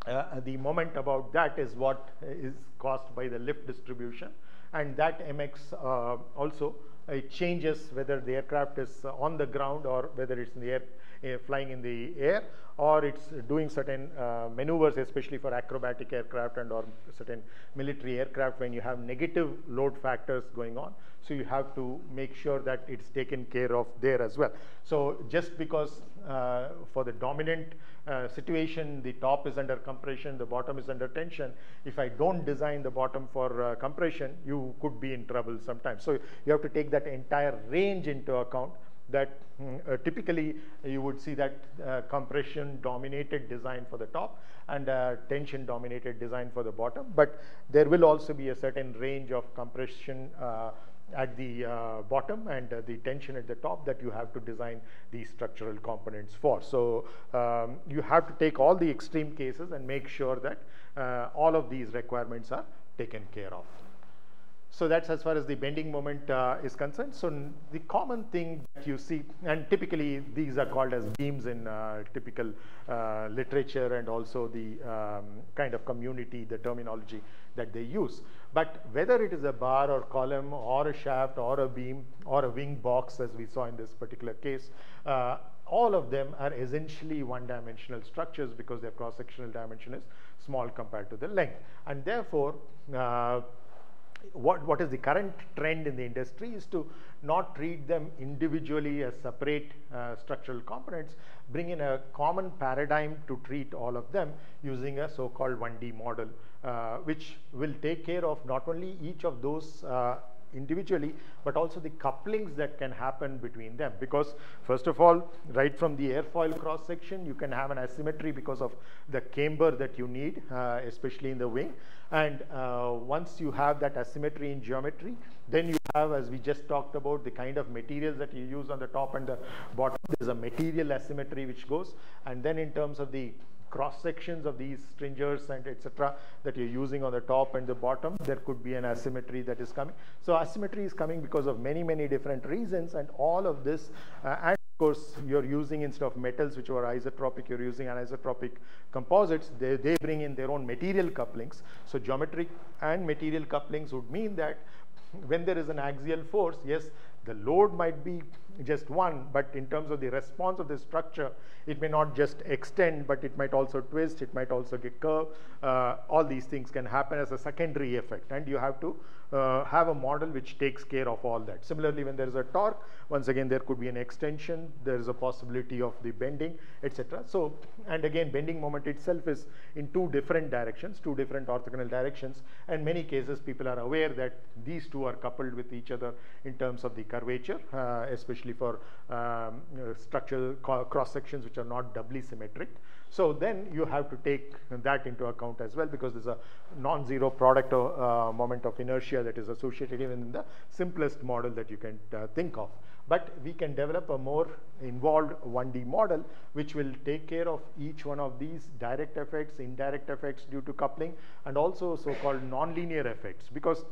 uh, the moment about that is what is caused by the lift distribution and that mx uh, also it changes whether the aircraft is on the ground or whether it's in the air flying in the air or it's doing certain uh, maneuvers especially for acrobatic aircraft and or certain military aircraft when you have negative load factors going on. So you have to make sure that it's taken care of there as well. So just because uh, for the dominant uh, situation the top is under compression the bottom is under tension if i don't design the bottom for uh, compression you could be in trouble sometimes. So you have to take that entire range into account that mm, uh, typically you would see that uh, compression dominated design for the top and uh, tension dominated design for the bottom but there will also be a certain range of compression uh, at the uh, bottom and uh, the tension at the top that you have to design these structural components for. So um, you have to take all the extreme cases and make sure that all of these requirements are taken care of. So that's as far as the bending moment uh, is concerned. So the common thing that you see, and typically these are called as beams in uh, typical uh, literature and also the um, kind of community, the terminology that they use. But whether it is a bar or column or a shaft or a beam or a wing box as we saw in this particular case, uh, all of them are essentially one-dimensional structures because their cross-sectional dimension is small compared to the length. And therefore, uh, what, what is the current trend in the industry is to not treat them individually as separate uh, structural components, bring in a common paradigm to treat all of them using a so-called 1D model, uh, which will take care of not only each of those uh, individually, but also the couplings that can happen between them. Because first of all, right from the airfoil cross section, you can have an asymmetry because of the camber that you need, uh, especially in the wing. And uh, once you have that asymmetry in geometry, then you have, as we just talked about, the kind of materials that you use on the top and the bottom. There's a material asymmetry which goes. And then in terms of the cross sections of these stringers and etc that you're using on the top and the bottom there could be an asymmetry that is coming so asymmetry is coming because of many many different reasons and all of this uh, and course you're using instead of metals which are isotropic you're using anisotropic composites. They, they bring in their own material couplings. So geometric and material couplings would mean that when there is an axial force yes the load might be just one, but in terms of the response of the structure, it may not just extend, but it might also twist, it might also get curved. Uh, all these things can happen as a secondary effect, and you have to uh, have a model which takes care of all that. Similarly, when there is a torque, once again, there could be an extension, there is a possibility of the bending, etc. So, and again, bending moment itself is in two different directions, two different orthogonal directions, and many cases people are aware that these two are coupled with each other in terms of the curvature, uh, especially for um, structural cross sections which are not doubly symmetric. So then you have to take that into account as well because there's a non-zero product uh, moment of inertia that is associated even in the simplest model that you can uh, think of. But we can develop a more involved 1D model which will take care of each one of these direct effects, indirect effects due to coupling and also so-called nonlinear effects because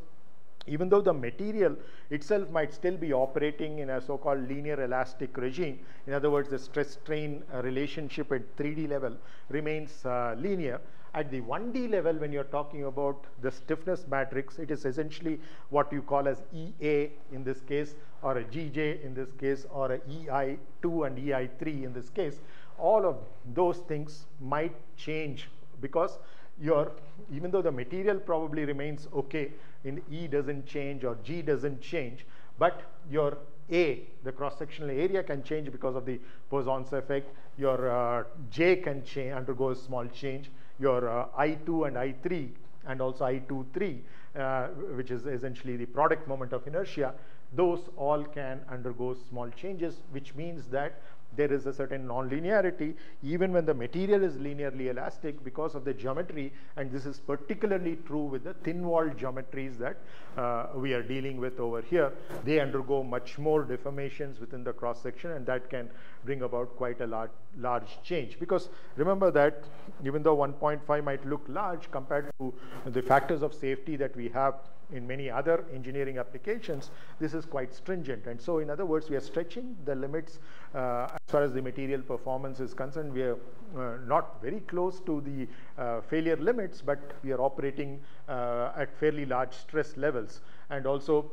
even though the material itself might still be operating in a so-called linear elastic regime, in other words, the stress-strain uh, relationship at 3D level remains uh, linear, at the 1D level, when you're talking about the stiffness matrix, it is essentially what you call as EA in this case, or a GJ in this case, or a EI2 and EI3 in this case. All of those things might change because your, even though the material probably remains okay, in E doesn't change or G doesn't change, but your A, the cross-sectional area can change because of the Poisson's effect. Your uh, J can change, undergo a small change. Your uh, I2 and I3 and also I23, uh, which is essentially the product moment of inertia, those all can undergo small changes, which means that there is a certain nonlinearity even when the material is linearly elastic because of the geometry and this is particularly true with the thin walled geometries that uh, we are dealing with over here. They undergo much more deformations within the cross section and that can bring about quite a large, large change because remember that even though 1.5 might look large compared to the factors of safety that we have in many other engineering applications, this is quite stringent. And so in other words, we are stretching the limits uh, as far as the material performance is concerned. We are uh, not very close to the uh, failure limits, but we are operating uh, at fairly large stress levels. And also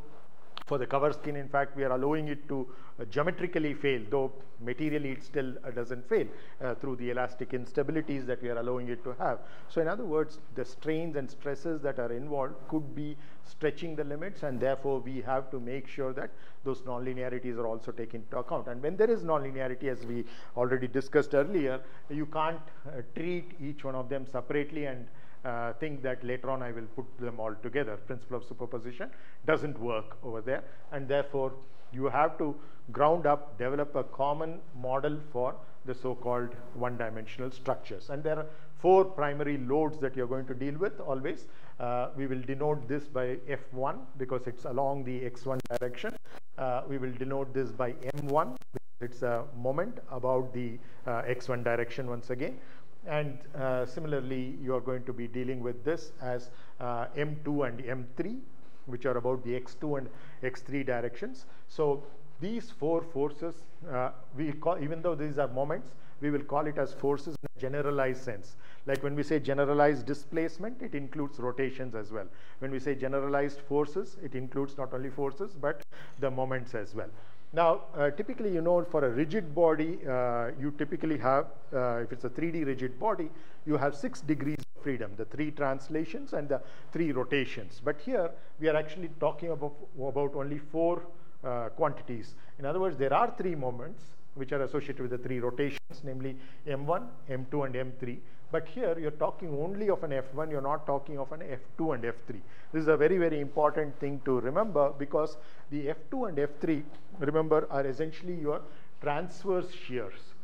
for the cover skin, in fact, we are allowing it to uh, geometrically fail, though materially it still uh, doesn't fail uh, through the elastic instabilities that we are allowing it to have. So in other words, the strains and stresses that are involved could be stretching the limits and therefore we have to make sure that those nonlinearities are also taken into account. And when there is nonlinearity, as we already discussed earlier, you can't uh, treat each one of them separately and uh, think that later on I will put them all together. Principle of superposition doesn't work over there and therefore you have to ground up, develop a common model for the so-called one-dimensional structures. And there are four primary loads that you're going to deal with always. Uh, we will denote this by F1 because it's along the X1 direction. Uh, we will denote this by M1 because it's a moment about the uh, X1 direction once again. And uh, similarly, you are going to be dealing with this as uh, M2 and M3, which are about the X2 and X3 directions. So these four forces, uh, we call, even though these are moments, we will call it as forces in a generalized sense. Like when we say generalized displacement, it includes rotations as well. When we say generalized forces, it includes not only forces, but the moments as well. Now, uh, typically, you know, for a rigid body, uh, you typically have, uh, if it's a 3D rigid body, you have six degrees of freedom, the three translations and the three rotations. But here, we are actually talking about, about only four uh, quantities. In other words, there are three moments which are associated with the three rotations, namely M1, M2, and M3. But here you're talking only of an F1, you're not talking of an F2 and F3. This is a very, very important thing to remember because the F2 and F3, remember, are essentially your transverse shears.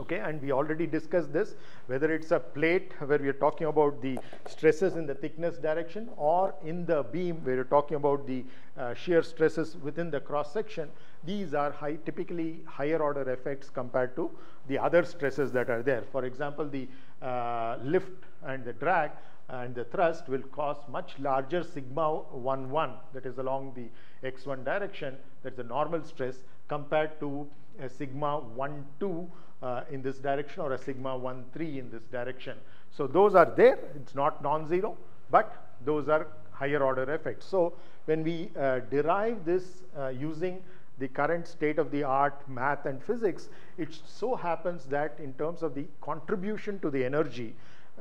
Okay, and we already discussed this, whether it's a plate where we are talking about the stresses in the thickness direction or in the beam where you're talking about the uh, shear stresses within the cross section, these are high, typically higher order effects compared to the other stresses that are there. For example, the uh, lift and the drag and the thrust will cause much larger sigma 1 1 that is along the x1 direction that's the normal stress compared to sigma 1 2 uh, in this direction or a sigma 1 3 in this direction. So those are there it's not non-zero but those are higher order effects. So when we uh, derive this uh, using the current state of the art math and physics, it so happens that in terms of the contribution to the energy,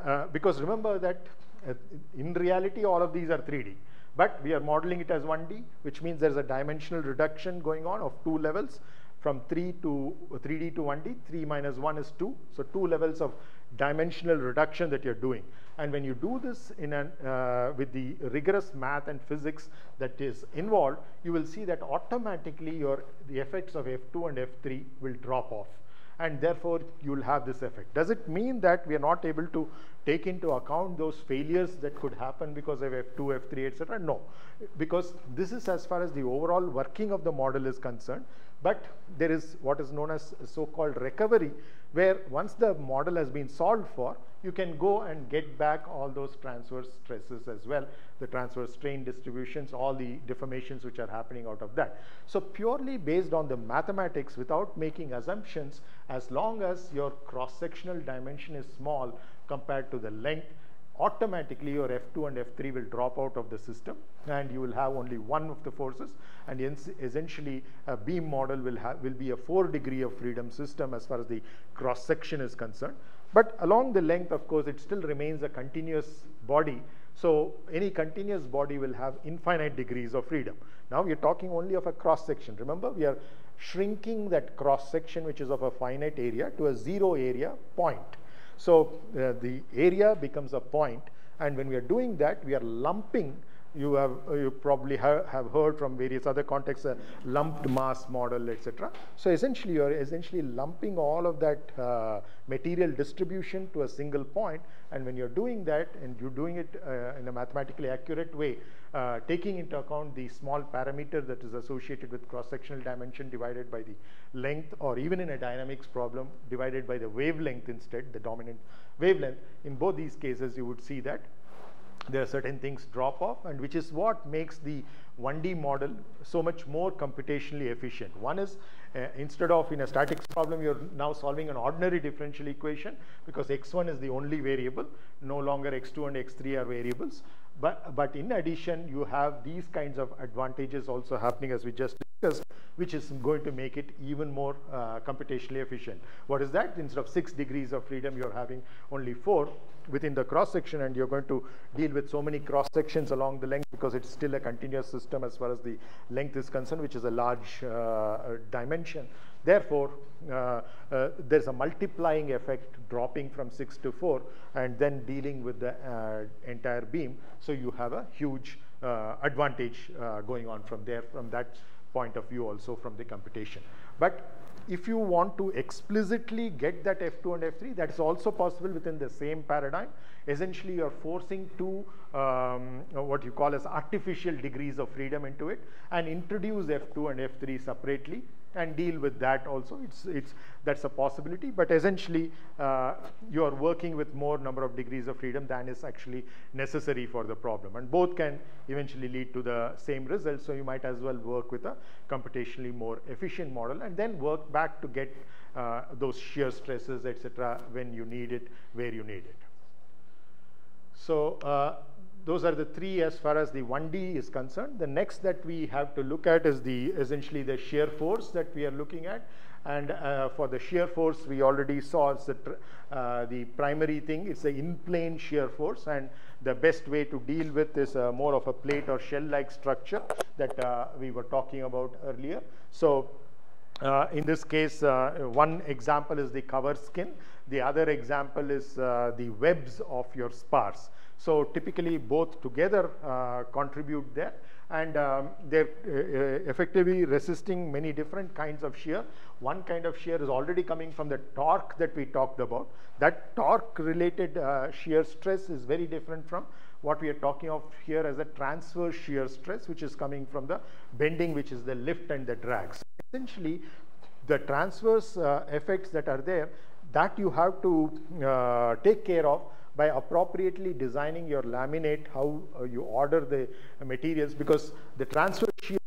uh, because remember that uh, in reality all of these are 3D, but we are modeling it as 1D, which means there's a dimensional reduction going on of two levels from 3 to 3D to 1D, 3 minus 1 is 2. So two levels of dimensional reduction that you're doing. And when you do this in an, uh, with the rigorous math and physics that is involved, you will see that automatically your, the effects of F2 and F3 will drop off. And therefore, you will have this effect. Does it mean that we are not able to take into account those failures that could happen because of F2, F3, etc.? No, because this is as far as the overall working of the model is concerned. But there is what is known as so-called recovery, where once the model has been solved for, you can go and get back all those transverse stresses as well, the transverse strain distributions, all the deformations which are happening out of that. So purely based on the mathematics without making assumptions, as long as your cross-sectional dimension is small compared to the length, automatically your F2 and F3 will drop out of the system and you will have only one of the forces and essentially a beam model will, have, will be a four degree of freedom system as far as the cross section is concerned. But along the length, of course, it still remains a continuous body. So any continuous body will have infinite degrees of freedom. Now we are talking only of a cross section. Remember, we are shrinking that cross section, which is of a finite area, to a zero area point. So uh, the area becomes a point, and when we are doing that, we are lumping you have uh, you probably have, have heard from various other contexts a lumped mass model etc so essentially you are essentially lumping all of that uh, material distribution to a single point and when you're doing that and you're doing it uh, in a mathematically accurate way uh, taking into account the small parameter that is associated with cross-sectional dimension divided by the length or even in a dynamics problem divided by the wavelength instead the dominant wavelength in both these cases you would see that there are certain things drop off and which is what makes the 1D model so much more computationally efficient. One is uh, instead of in a statics problem, you're now solving an ordinary differential equation because x1 is the only variable, no longer x2 and x3 are variables. But, but in addition, you have these kinds of advantages also happening as we just discussed, which is going to make it even more uh, computationally efficient. What is that? Instead of six degrees of freedom, you're having only four within the cross section and you're going to deal with so many cross sections along the length because it's still a continuous system as far as the length is concerned, which is a large uh, dimension. Therefore, uh, uh, there's a multiplying effect dropping from 6 to 4 and then dealing with the uh, entire beam. So you have a huge uh, advantage uh, going on from there, from that point of view also from the computation. But if you want to explicitly get that F2 and F3, that is also possible within the same paradigm. Essentially, you're forcing two, um, what you call as artificial degrees of freedom into it and introduce F2 and F3 separately and deal with that also. It's, it's, that's a possibility, but essentially uh, you are working with more number of degrees of freedom than is actually necessary for the problem. And both can eventually lead to the same result, so you might as well work with a computationally more efficient model and then work back to get uh, those shear stresses, etc., when you need it, where you need it. So uh, those are the three as far as the 1D is concerned. The next that we have to look at is the essentially the shear force that we are looking at. And uh, for the shear force, we already saw the, uh, the primary thing. It's the in-plane shear force. And the best way to deal with is uh, more of a plate or shell-like structure that uh, we were talking about earlier. So uh, in this case, uh, one example is the cover skin. The other example is the webs of your spars. So typically both together uh, contribute there and um, they're uh, effectively resisting many different kinds of shear. One kind of shear is already coming from the torque that we talked about. That torque related uh, shear stress is very different from what we are talking of here as a transverse shear stress which is coming from the bending which is the lift and the drag. So essentially the transverse uh, effects that are there that you have to uh, take care of by appropriately designing your laminate, how uh, you order the materials, because the transverse shear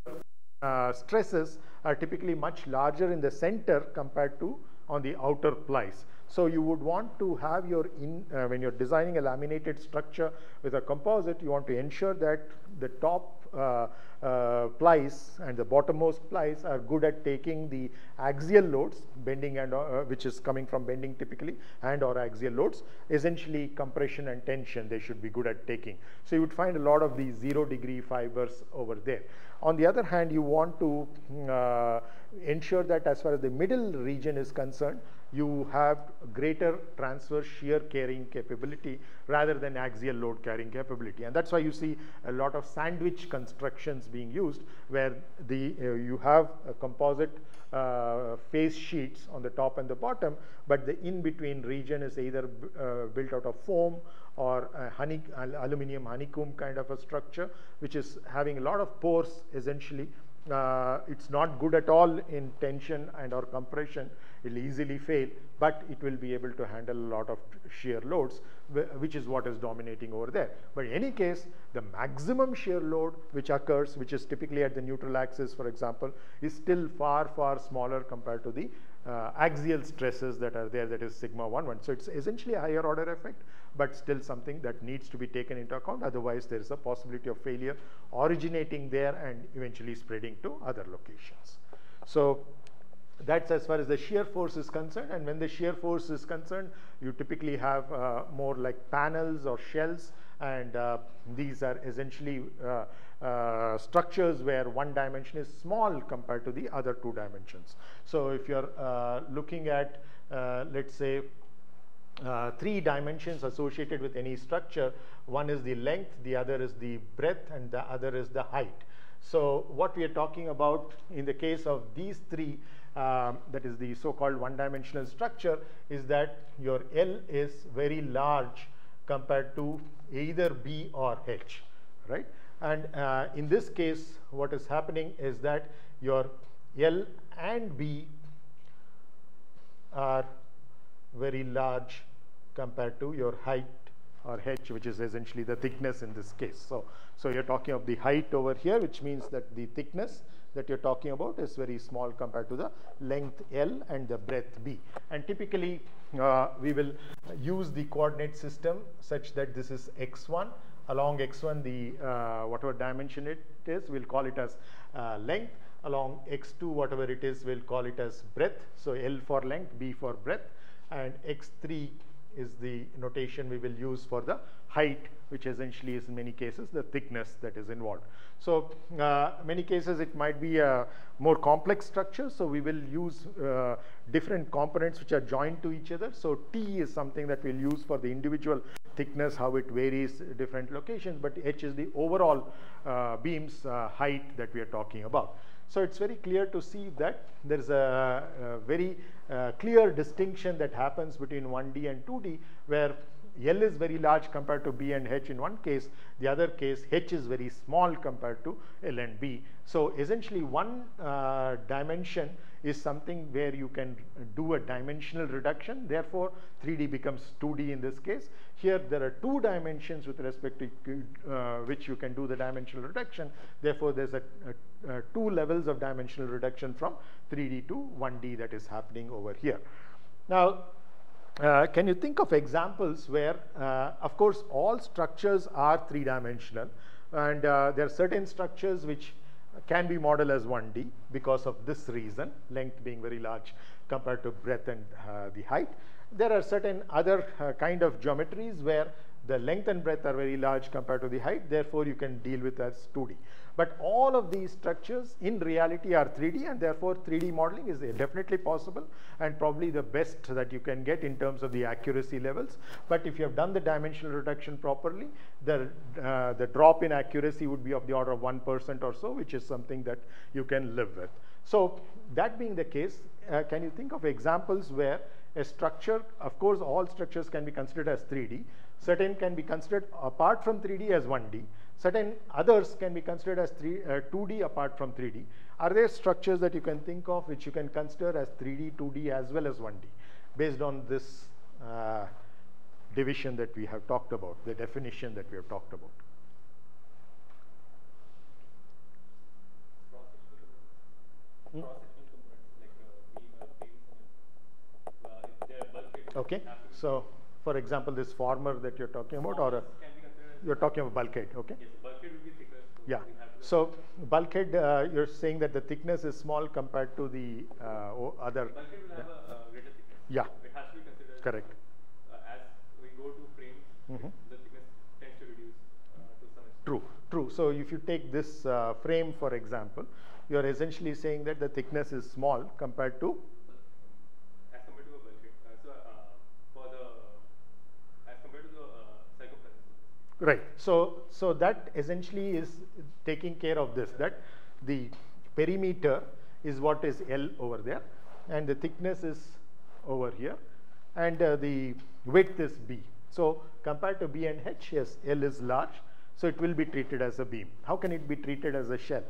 uh, stresses are typically much larger in the center compared to on the outer plies. So you would want to have your, in, uh, when you're designing a laminated structure with a composite, you want to ensure that the top uh, uh, plies and the bottommost plies are good at taking the axial loads, bending and uh, which is coming from bending typically, and or axial loads. Essentially, compression and tension they should be good at taking. So you would find a lot of these zero degree fibers over there. On the other hand, you want to uh, ensure that as far as the middle region is concerned, you have greater transverse shear carrying capability rather than axial load carrying capability. And that's why you see a lot of sandwich constructions being used where the, uh, you have a composite uh, face sheets on the top and the bottom, but the in-between region is either uh, built out of foam or honey, aluminum honeycomb kind of a structure, which is having a lot of pores essentially. Uh, it's not good at all in tension and or compression will easily fail, but it will be able to handle a lot of shear loads, which is what is dominating over there. But in any case, the maximum shear load which occurs, which is typically at the neutral axis, for example, is still far, far smaller compared to the uh, axial stresses that are there, that is sigma 1, 1. So it's essentially a higher order effect, but still something that needs to be taken into account. Otherwise, there is a possibility of failure originating there and eventually spreading to other locations. So that's as far as the shear force is concerned. And when the shear force is concerned, you typically have uh, more like panels or shells. And uh, these are essentially uh, uh structures where one dimension is small compared to the other two dimensions. So if you're uh, looking at, uh, let's say, three dimensions associated with any structure, one is the length, the other is the breadth, and the other is the height. So what we are talking about in the case of these three um, that is the so-called one-dimensional structure is that your L is very large compared to either B or H, right? And uh, in this case, what is happening is that your L and B are very large compared to your height or h, which is essentially the thickness in this case. So, so you're talking of the height over here, which means that the thickness that you're talking about is very small compared to the length L and the breadth B. And typically, uh, we will use the coordinate system such that this is x1 along x1 the uh, whatever dimension it is we'll call it as uh, length. Along x2 whatever it is we'll call it as breadth. So L for length B for breadth. And x3 is the notation we will use for the height which essentially is in many cases the thickness that is involved. So uh, many cases it might be a more complex structure so we will use uh, different components which are joined to each other. So T is something that we'll use for the individual thickness how it varies different locations but H is the overall uh, beams uh, height that we are talking about. So it's very clear to see that there is a, a very uh, clear distinction that happens between 1D and 2D where L is very large compared to B and H in one case, the other case H is very small compared to L and B. So essentially one uh, dimension is something where you can do a dimensional reduction. Therefore, 3D becomes 2D in this case. Here, there are two dimensions with respect to uh, which you can do the dimensional reduction. Therefore, there's a, a, a two levels of dimensional reduction from 3D to 1D that is happening over here. Now, uh, can you think of examples where, uh, of course, all structures are three-dimensional, and uh, there are certain structures which can be modeled as 1D because of this reason, length being very large compared to breadth and uh, the height. There are certain other uh, kind of geometries where the length and breadth are very large compared to the height, therefore you can deal with as 2D. But all of these structures in reality are 3D and therefore 3D modeling is definitely possible and probably the best that you can get in terms of the accuracy levels. But if you have done the dimensional reduction properly, the, uh, the drop in accuracy would be of the order of 1% or so, which is something that you can live with. So that being the case, uh, can you think of examples where a structure, of course, all structures can be considered as 3D. Certain can be considered apart from 3D as 1D. Certain others can be considered as 3, uh, 2D apart from 3D. Are there structures that you can think of which you can consider as 3D, 2D as well as 1D based on this uh, division that we have talked about, the definition that we have talked about? Hmm? Okay, so for example, this former that you're talking about, or a, you're talking about bulkhead, okay? Yes, bulkhead will be thicker. Yeah. we have to- So bulkhead, uh, you're saying that the thickness is small compared to the uh, other. Bulkhead will have a uh, greater thickness. Yeah. It has to be considered. Correct. Uh, as we go to frames, Mhm. the thickness tends to reduce uh, to some extent. True, true. So if you take this uh, frame, for example, you are essentially saying that the thickness is small compared to. As compared to a bulkhead. Uh, so uh, for the as compared to the uh, circumference. Right. So, so that essentially is taking care of this, that the perimeter is what is L over there, and the thickness is over here, and uh, the width is B. So compared to B and H, yes, L is large, so it will be treated as a beam. How can it be treated as a shell?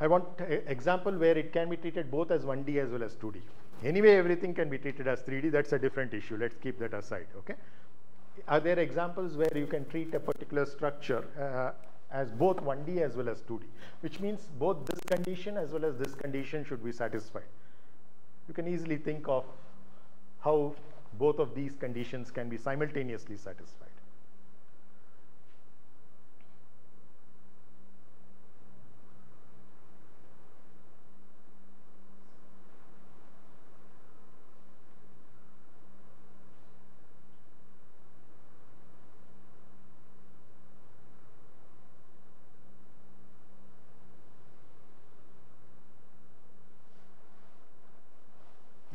I want an example where it can be treated both as 1D as well as 2D. Anyway, everything can be treated as 3D. That's a different issue. Let's keep that aside. Okay. Are there examples where you can treat a particular structure uh, as both 1D as well as 2D, which means both this condition as well as this condition should be satisfied? You can easily think of how both of these conditions can be simultaneously satisfied.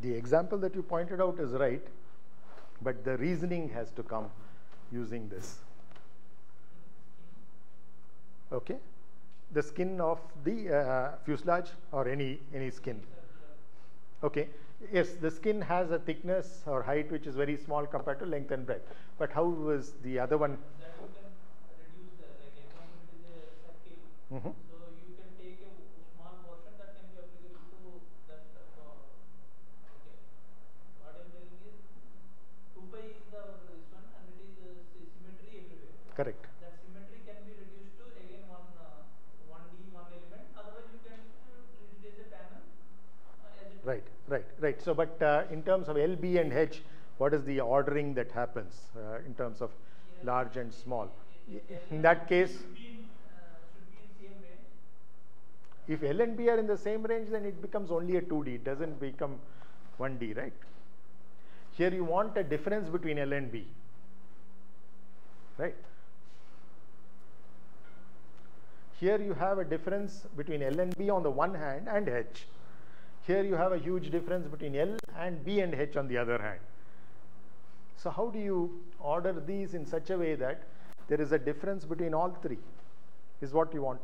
the example that you pointed out is right, but the reasoning has to come using this. Okay? The skin of the uh, fuselage or any, any skin. Okay. Yes, the skin has a thickness or height which is very small compared to length and breadth. But how is the other one? that you can reduce the, like example it is a circle. Mhm. So you can take a small portion that can be applicable to that, uh, okay. What I'm telling is, two pi is the correct. That symmetry can be reduced to again one uh, one D one element. Otherwise, you can uh, treat it as a panel. Uh, Right, right, right. So, but uh, in terms of LB and H, what is the ordering that happens uh, in terms of large and small? In that case, should be in, uh, should be in same range. if L and B are in the same range, then it becomes only a 2D. It doesn't become 1D, right? Here you want a difference between L and B, right? Here you have a difference between L and B on the one hand and H. Here you have a huge difference between L and B and H on the other hand. So how do you order these in such a way that there is a difference between all three is what you want.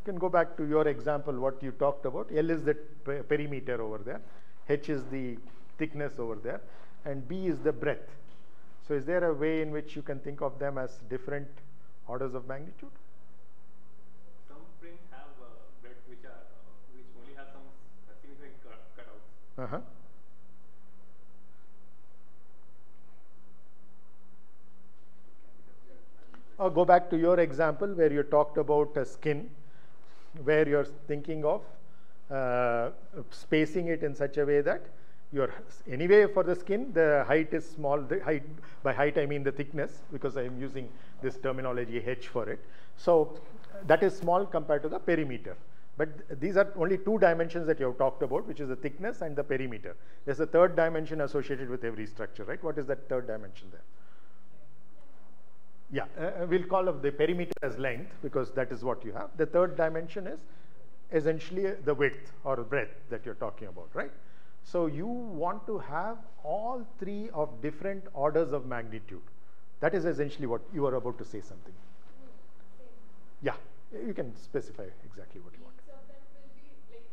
You can go back to your example, what you talked about. L is the perimeter over there, H is the thickness over there, and B is the breadth. So is there a way in which you can think of them as different orders of magnitude? Some frames have uh, breadth which are uh, which only have some uh, significant cut, cutouts. Uh-huh. Or go back to your example where you talked about a skin, where you're thinking of uh, spacing it in such a way that your anyway for the skin the height is small. The height by height I mean the thickness because I am using this terminology h for it. So that is small compared to the perimeter. But th- these are only two dimensions that you have talked about, which is the thickness and the perimeter. There's a third dimension associated with every structure, right? What is that third dimension there? Yeah, uh, uh, we'll call of the perimeter as length because that is what you have. The third dimension is essentially the width or breadth that you're talking about, right? So you want to have all three of different orders of magnitude. That is essentially what you are about to say something. Yeah, you can specify exactly what you want. Each of them will be like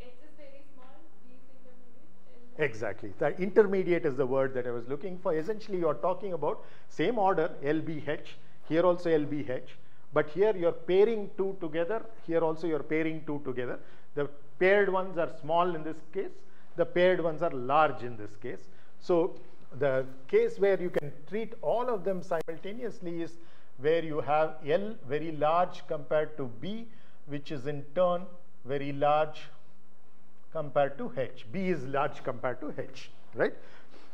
H is very small, B is intermediate, and Exactly. The intermediate is the word that I was looking for. Essentially, you are talking about same order LBH, here also LBH, but here you're pairing two together, here also you're pairing two together. The paired ones are small in this case, the paired ones are large in this case. So the case where you can treat all of them simultaneously is where you have L very large compared to B, which is in turn very large compared to H. B is large compared to H, right?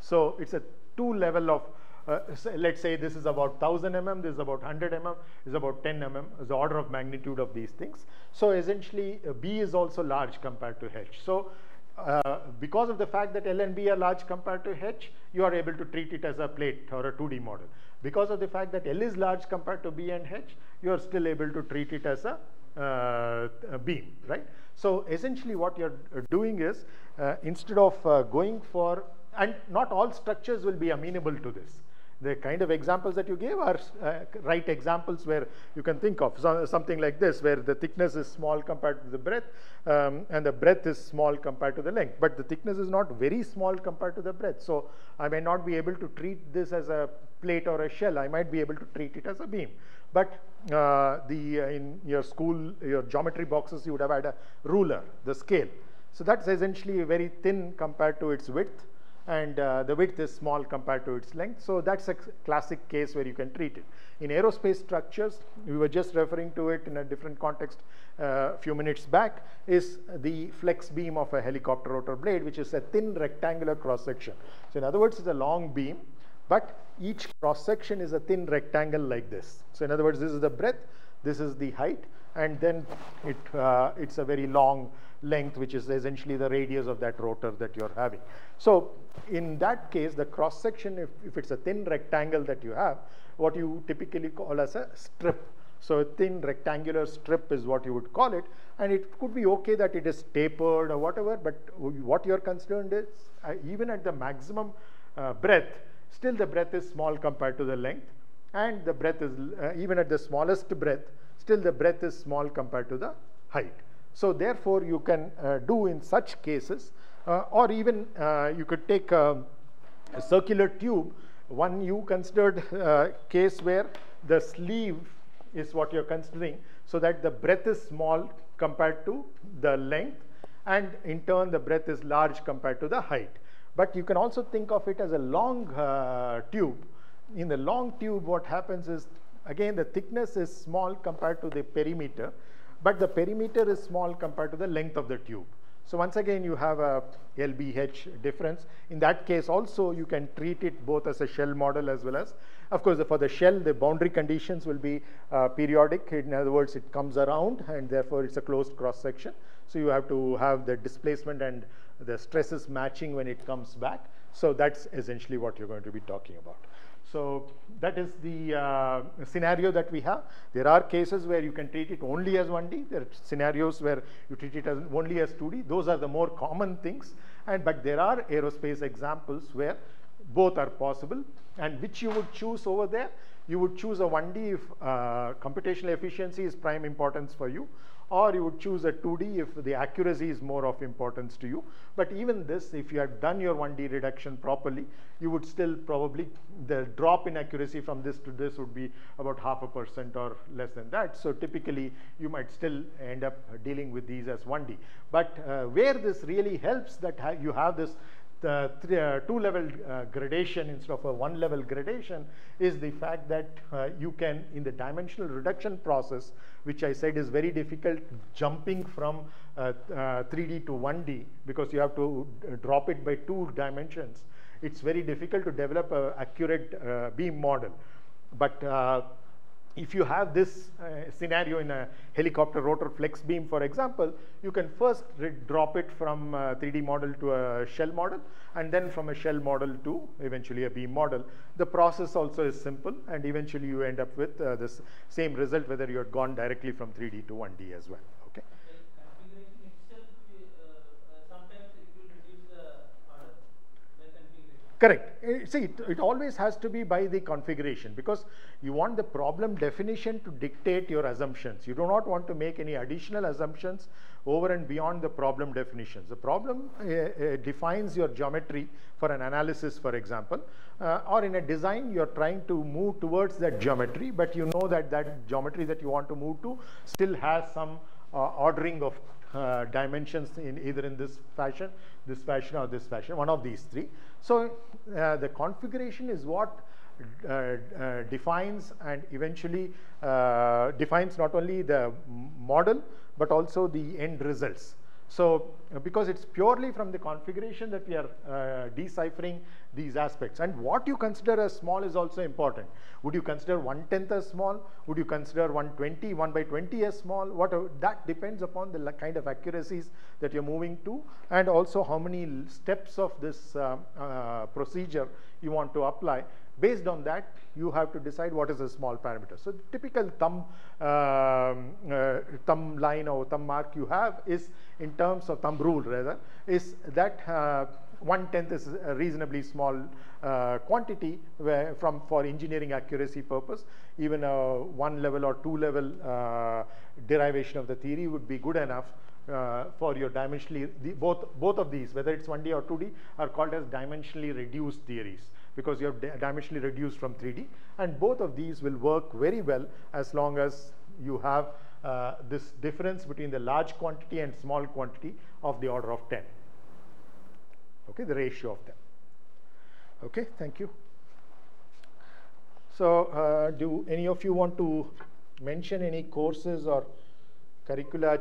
So it's a two level of, uh, let's say this is about 1000 mm, this is about 100 mm, is about 10 mm, is the order of magnitude of these things. So essentially uh, B is also large compared to H. So uh, because of the fact that L and B are large compared to H, you are able to treat it as a plate or a 2D model. Because of the fact that L is large compared to B and H, you are still able to treat it as a, uh, a beam, right? So essentially what you're uh, doing is, uh, instead of uh, going for, and not all structures will be amenable to this. The kind of examples that you gave are uh, right examples where you can think of so, something like this, where the thickness is small compared to the breadth, um, and the breadth is small compared to the length. But the thickness is not very small compared to the breadth. So I may not be able to treat this as a plate or a shell. I might be able to treat it as a beam. But uh, the uh, in your school, your geometry boxes, you would have had a ruler, the scale. So that's essentially very thin compared to its width and uh, the width is small compared to its length. So that's a classic case where you can treat it. In aerospace structures, we were just referring to it in a different context uh, a few minutes back, is the flex beam of a helicopter rotor blade, which is a thin rectangular cross section. So in other words, it's a long beam, but each cross section is a thin rectangle like this. So in other words, this is the breadth, this is the height, and then it, uh, it's a very long length, which is essentially the radius of that rotor that you're having. So in that case, the cross section, if, if it's a thin rectangle that you have, what you typically call as a strip. So a thin rectangular strip is what you would call it, and it could be okay that it is tapered or whatever, but what you're concerned is, uh, even at the maximum uh, breadth, still the breadth is small compared to the length, and the breadth is, uh, even at the smallest breadth, still the breadth is small compared to the height. So therefore, you can uh, do in such cases, uh, or even uh, you could take um, a circular tube. One you considered case where the sleeve is what you're considering, so that the breadth is small compared to the length, and in turn the breadth is large compared to the height. But you can also think of it as a long uh, tube. In the long tube, what happens is, again, the thickness is small compared to the perimeter, but the perimeter is small compared to the length of the tube. So once again, you have a LBH difference. In that case also, you can treat it both as a shell model as well as, of course, for the shell, the boundary conditions will be uh, periodic. In other words, it comes around and therefore it's a closed cross section. So you have to have the displacement and the stresses matching when it comes back. So that's essentially what you're going to be talking about. So that is the uh, scenario that we have. There are cases where you can treat it only as 1D. There are scenarios where you treat it as only as 2D. Those are the more common things. And but there are aerospace examples where both are possible. And which you would choose over there? You would choose a 1D if uh, computational efficiency is prime importance for you or you would choose a 2D if the accuracy is more of importance to you. But even this, if you had done your 1D reduction properly, you would still probably, the drop in accuracy from this to this would be about half a percent or less than that. So typically, you might still end up dealing with these as 1D. But uh, where this really helps that ha you have this the three, uh, two level uh, gradation instead of a one level gradation is the fact that uh, you can in the dimensional reduction process which I said is very difficult jumping from 3D uh, to 1D because you have to uh, drop it by two dimensions it's very difficult to develop an accurate uh, beam model. But if you have this uh, scenario in a helicopter rotor flex beam, for example, you can first drop it from a 3D model to a shell model, and then from a shell model to eventually a beam model. The process also is simple, and eventually you end up with uh, this same result, whether you had gone directly from 3D to 1D as well. Correct. Eh, see, it, it, always has to be by the configuration because you want the problem definition to dictate your assumptions. You do not want to make any additional assumptions over and beyond the problem definitions. The problem uh, uh, defines your geometry for an analysis, for example, uh, or in a design, you're trying to move towards that geometry, but you know that that geometry that you want to move to still has some ordering of uh, dimensions in either in this fashion, this fashion or this fashion, one of these three. So uh, the configuration is what uh, uh defines and eventually uh, defines not only the model but also the end results. So because it's purely from the configuration that we are uh, deciphering these aspects. And what you consider as small is also important. Would you consider one tenth as small? Would you consider 120, 1 by 20 as small? What that depends upon the kind of accuracies that you're moving to and also how many steps of this uh, uh procedure you want to apply. Based on that, you have to decide what is a small parameter. So typical thumb, um, uh, thumb line or thumb mark you have is in terms of thumb rule rather, is that uh, one tenth is a reasonably small uh, quantity where from for engineering accuracy purpose. Even a one level or two level uh, derivation of the theory would be good enough uh, for your dimensionally, the, both, both of these, whether it's 1D or 2D, are called as dimensionally reduced theories because you have dimensionally reduced from 3D. And both of these will work very well as long as you have uh, this difference between the large quantity and small quantity of the order of 10. Okay, the ratio of them. Okay, thank you. So, uh, do any of you want to mention any courses or curricula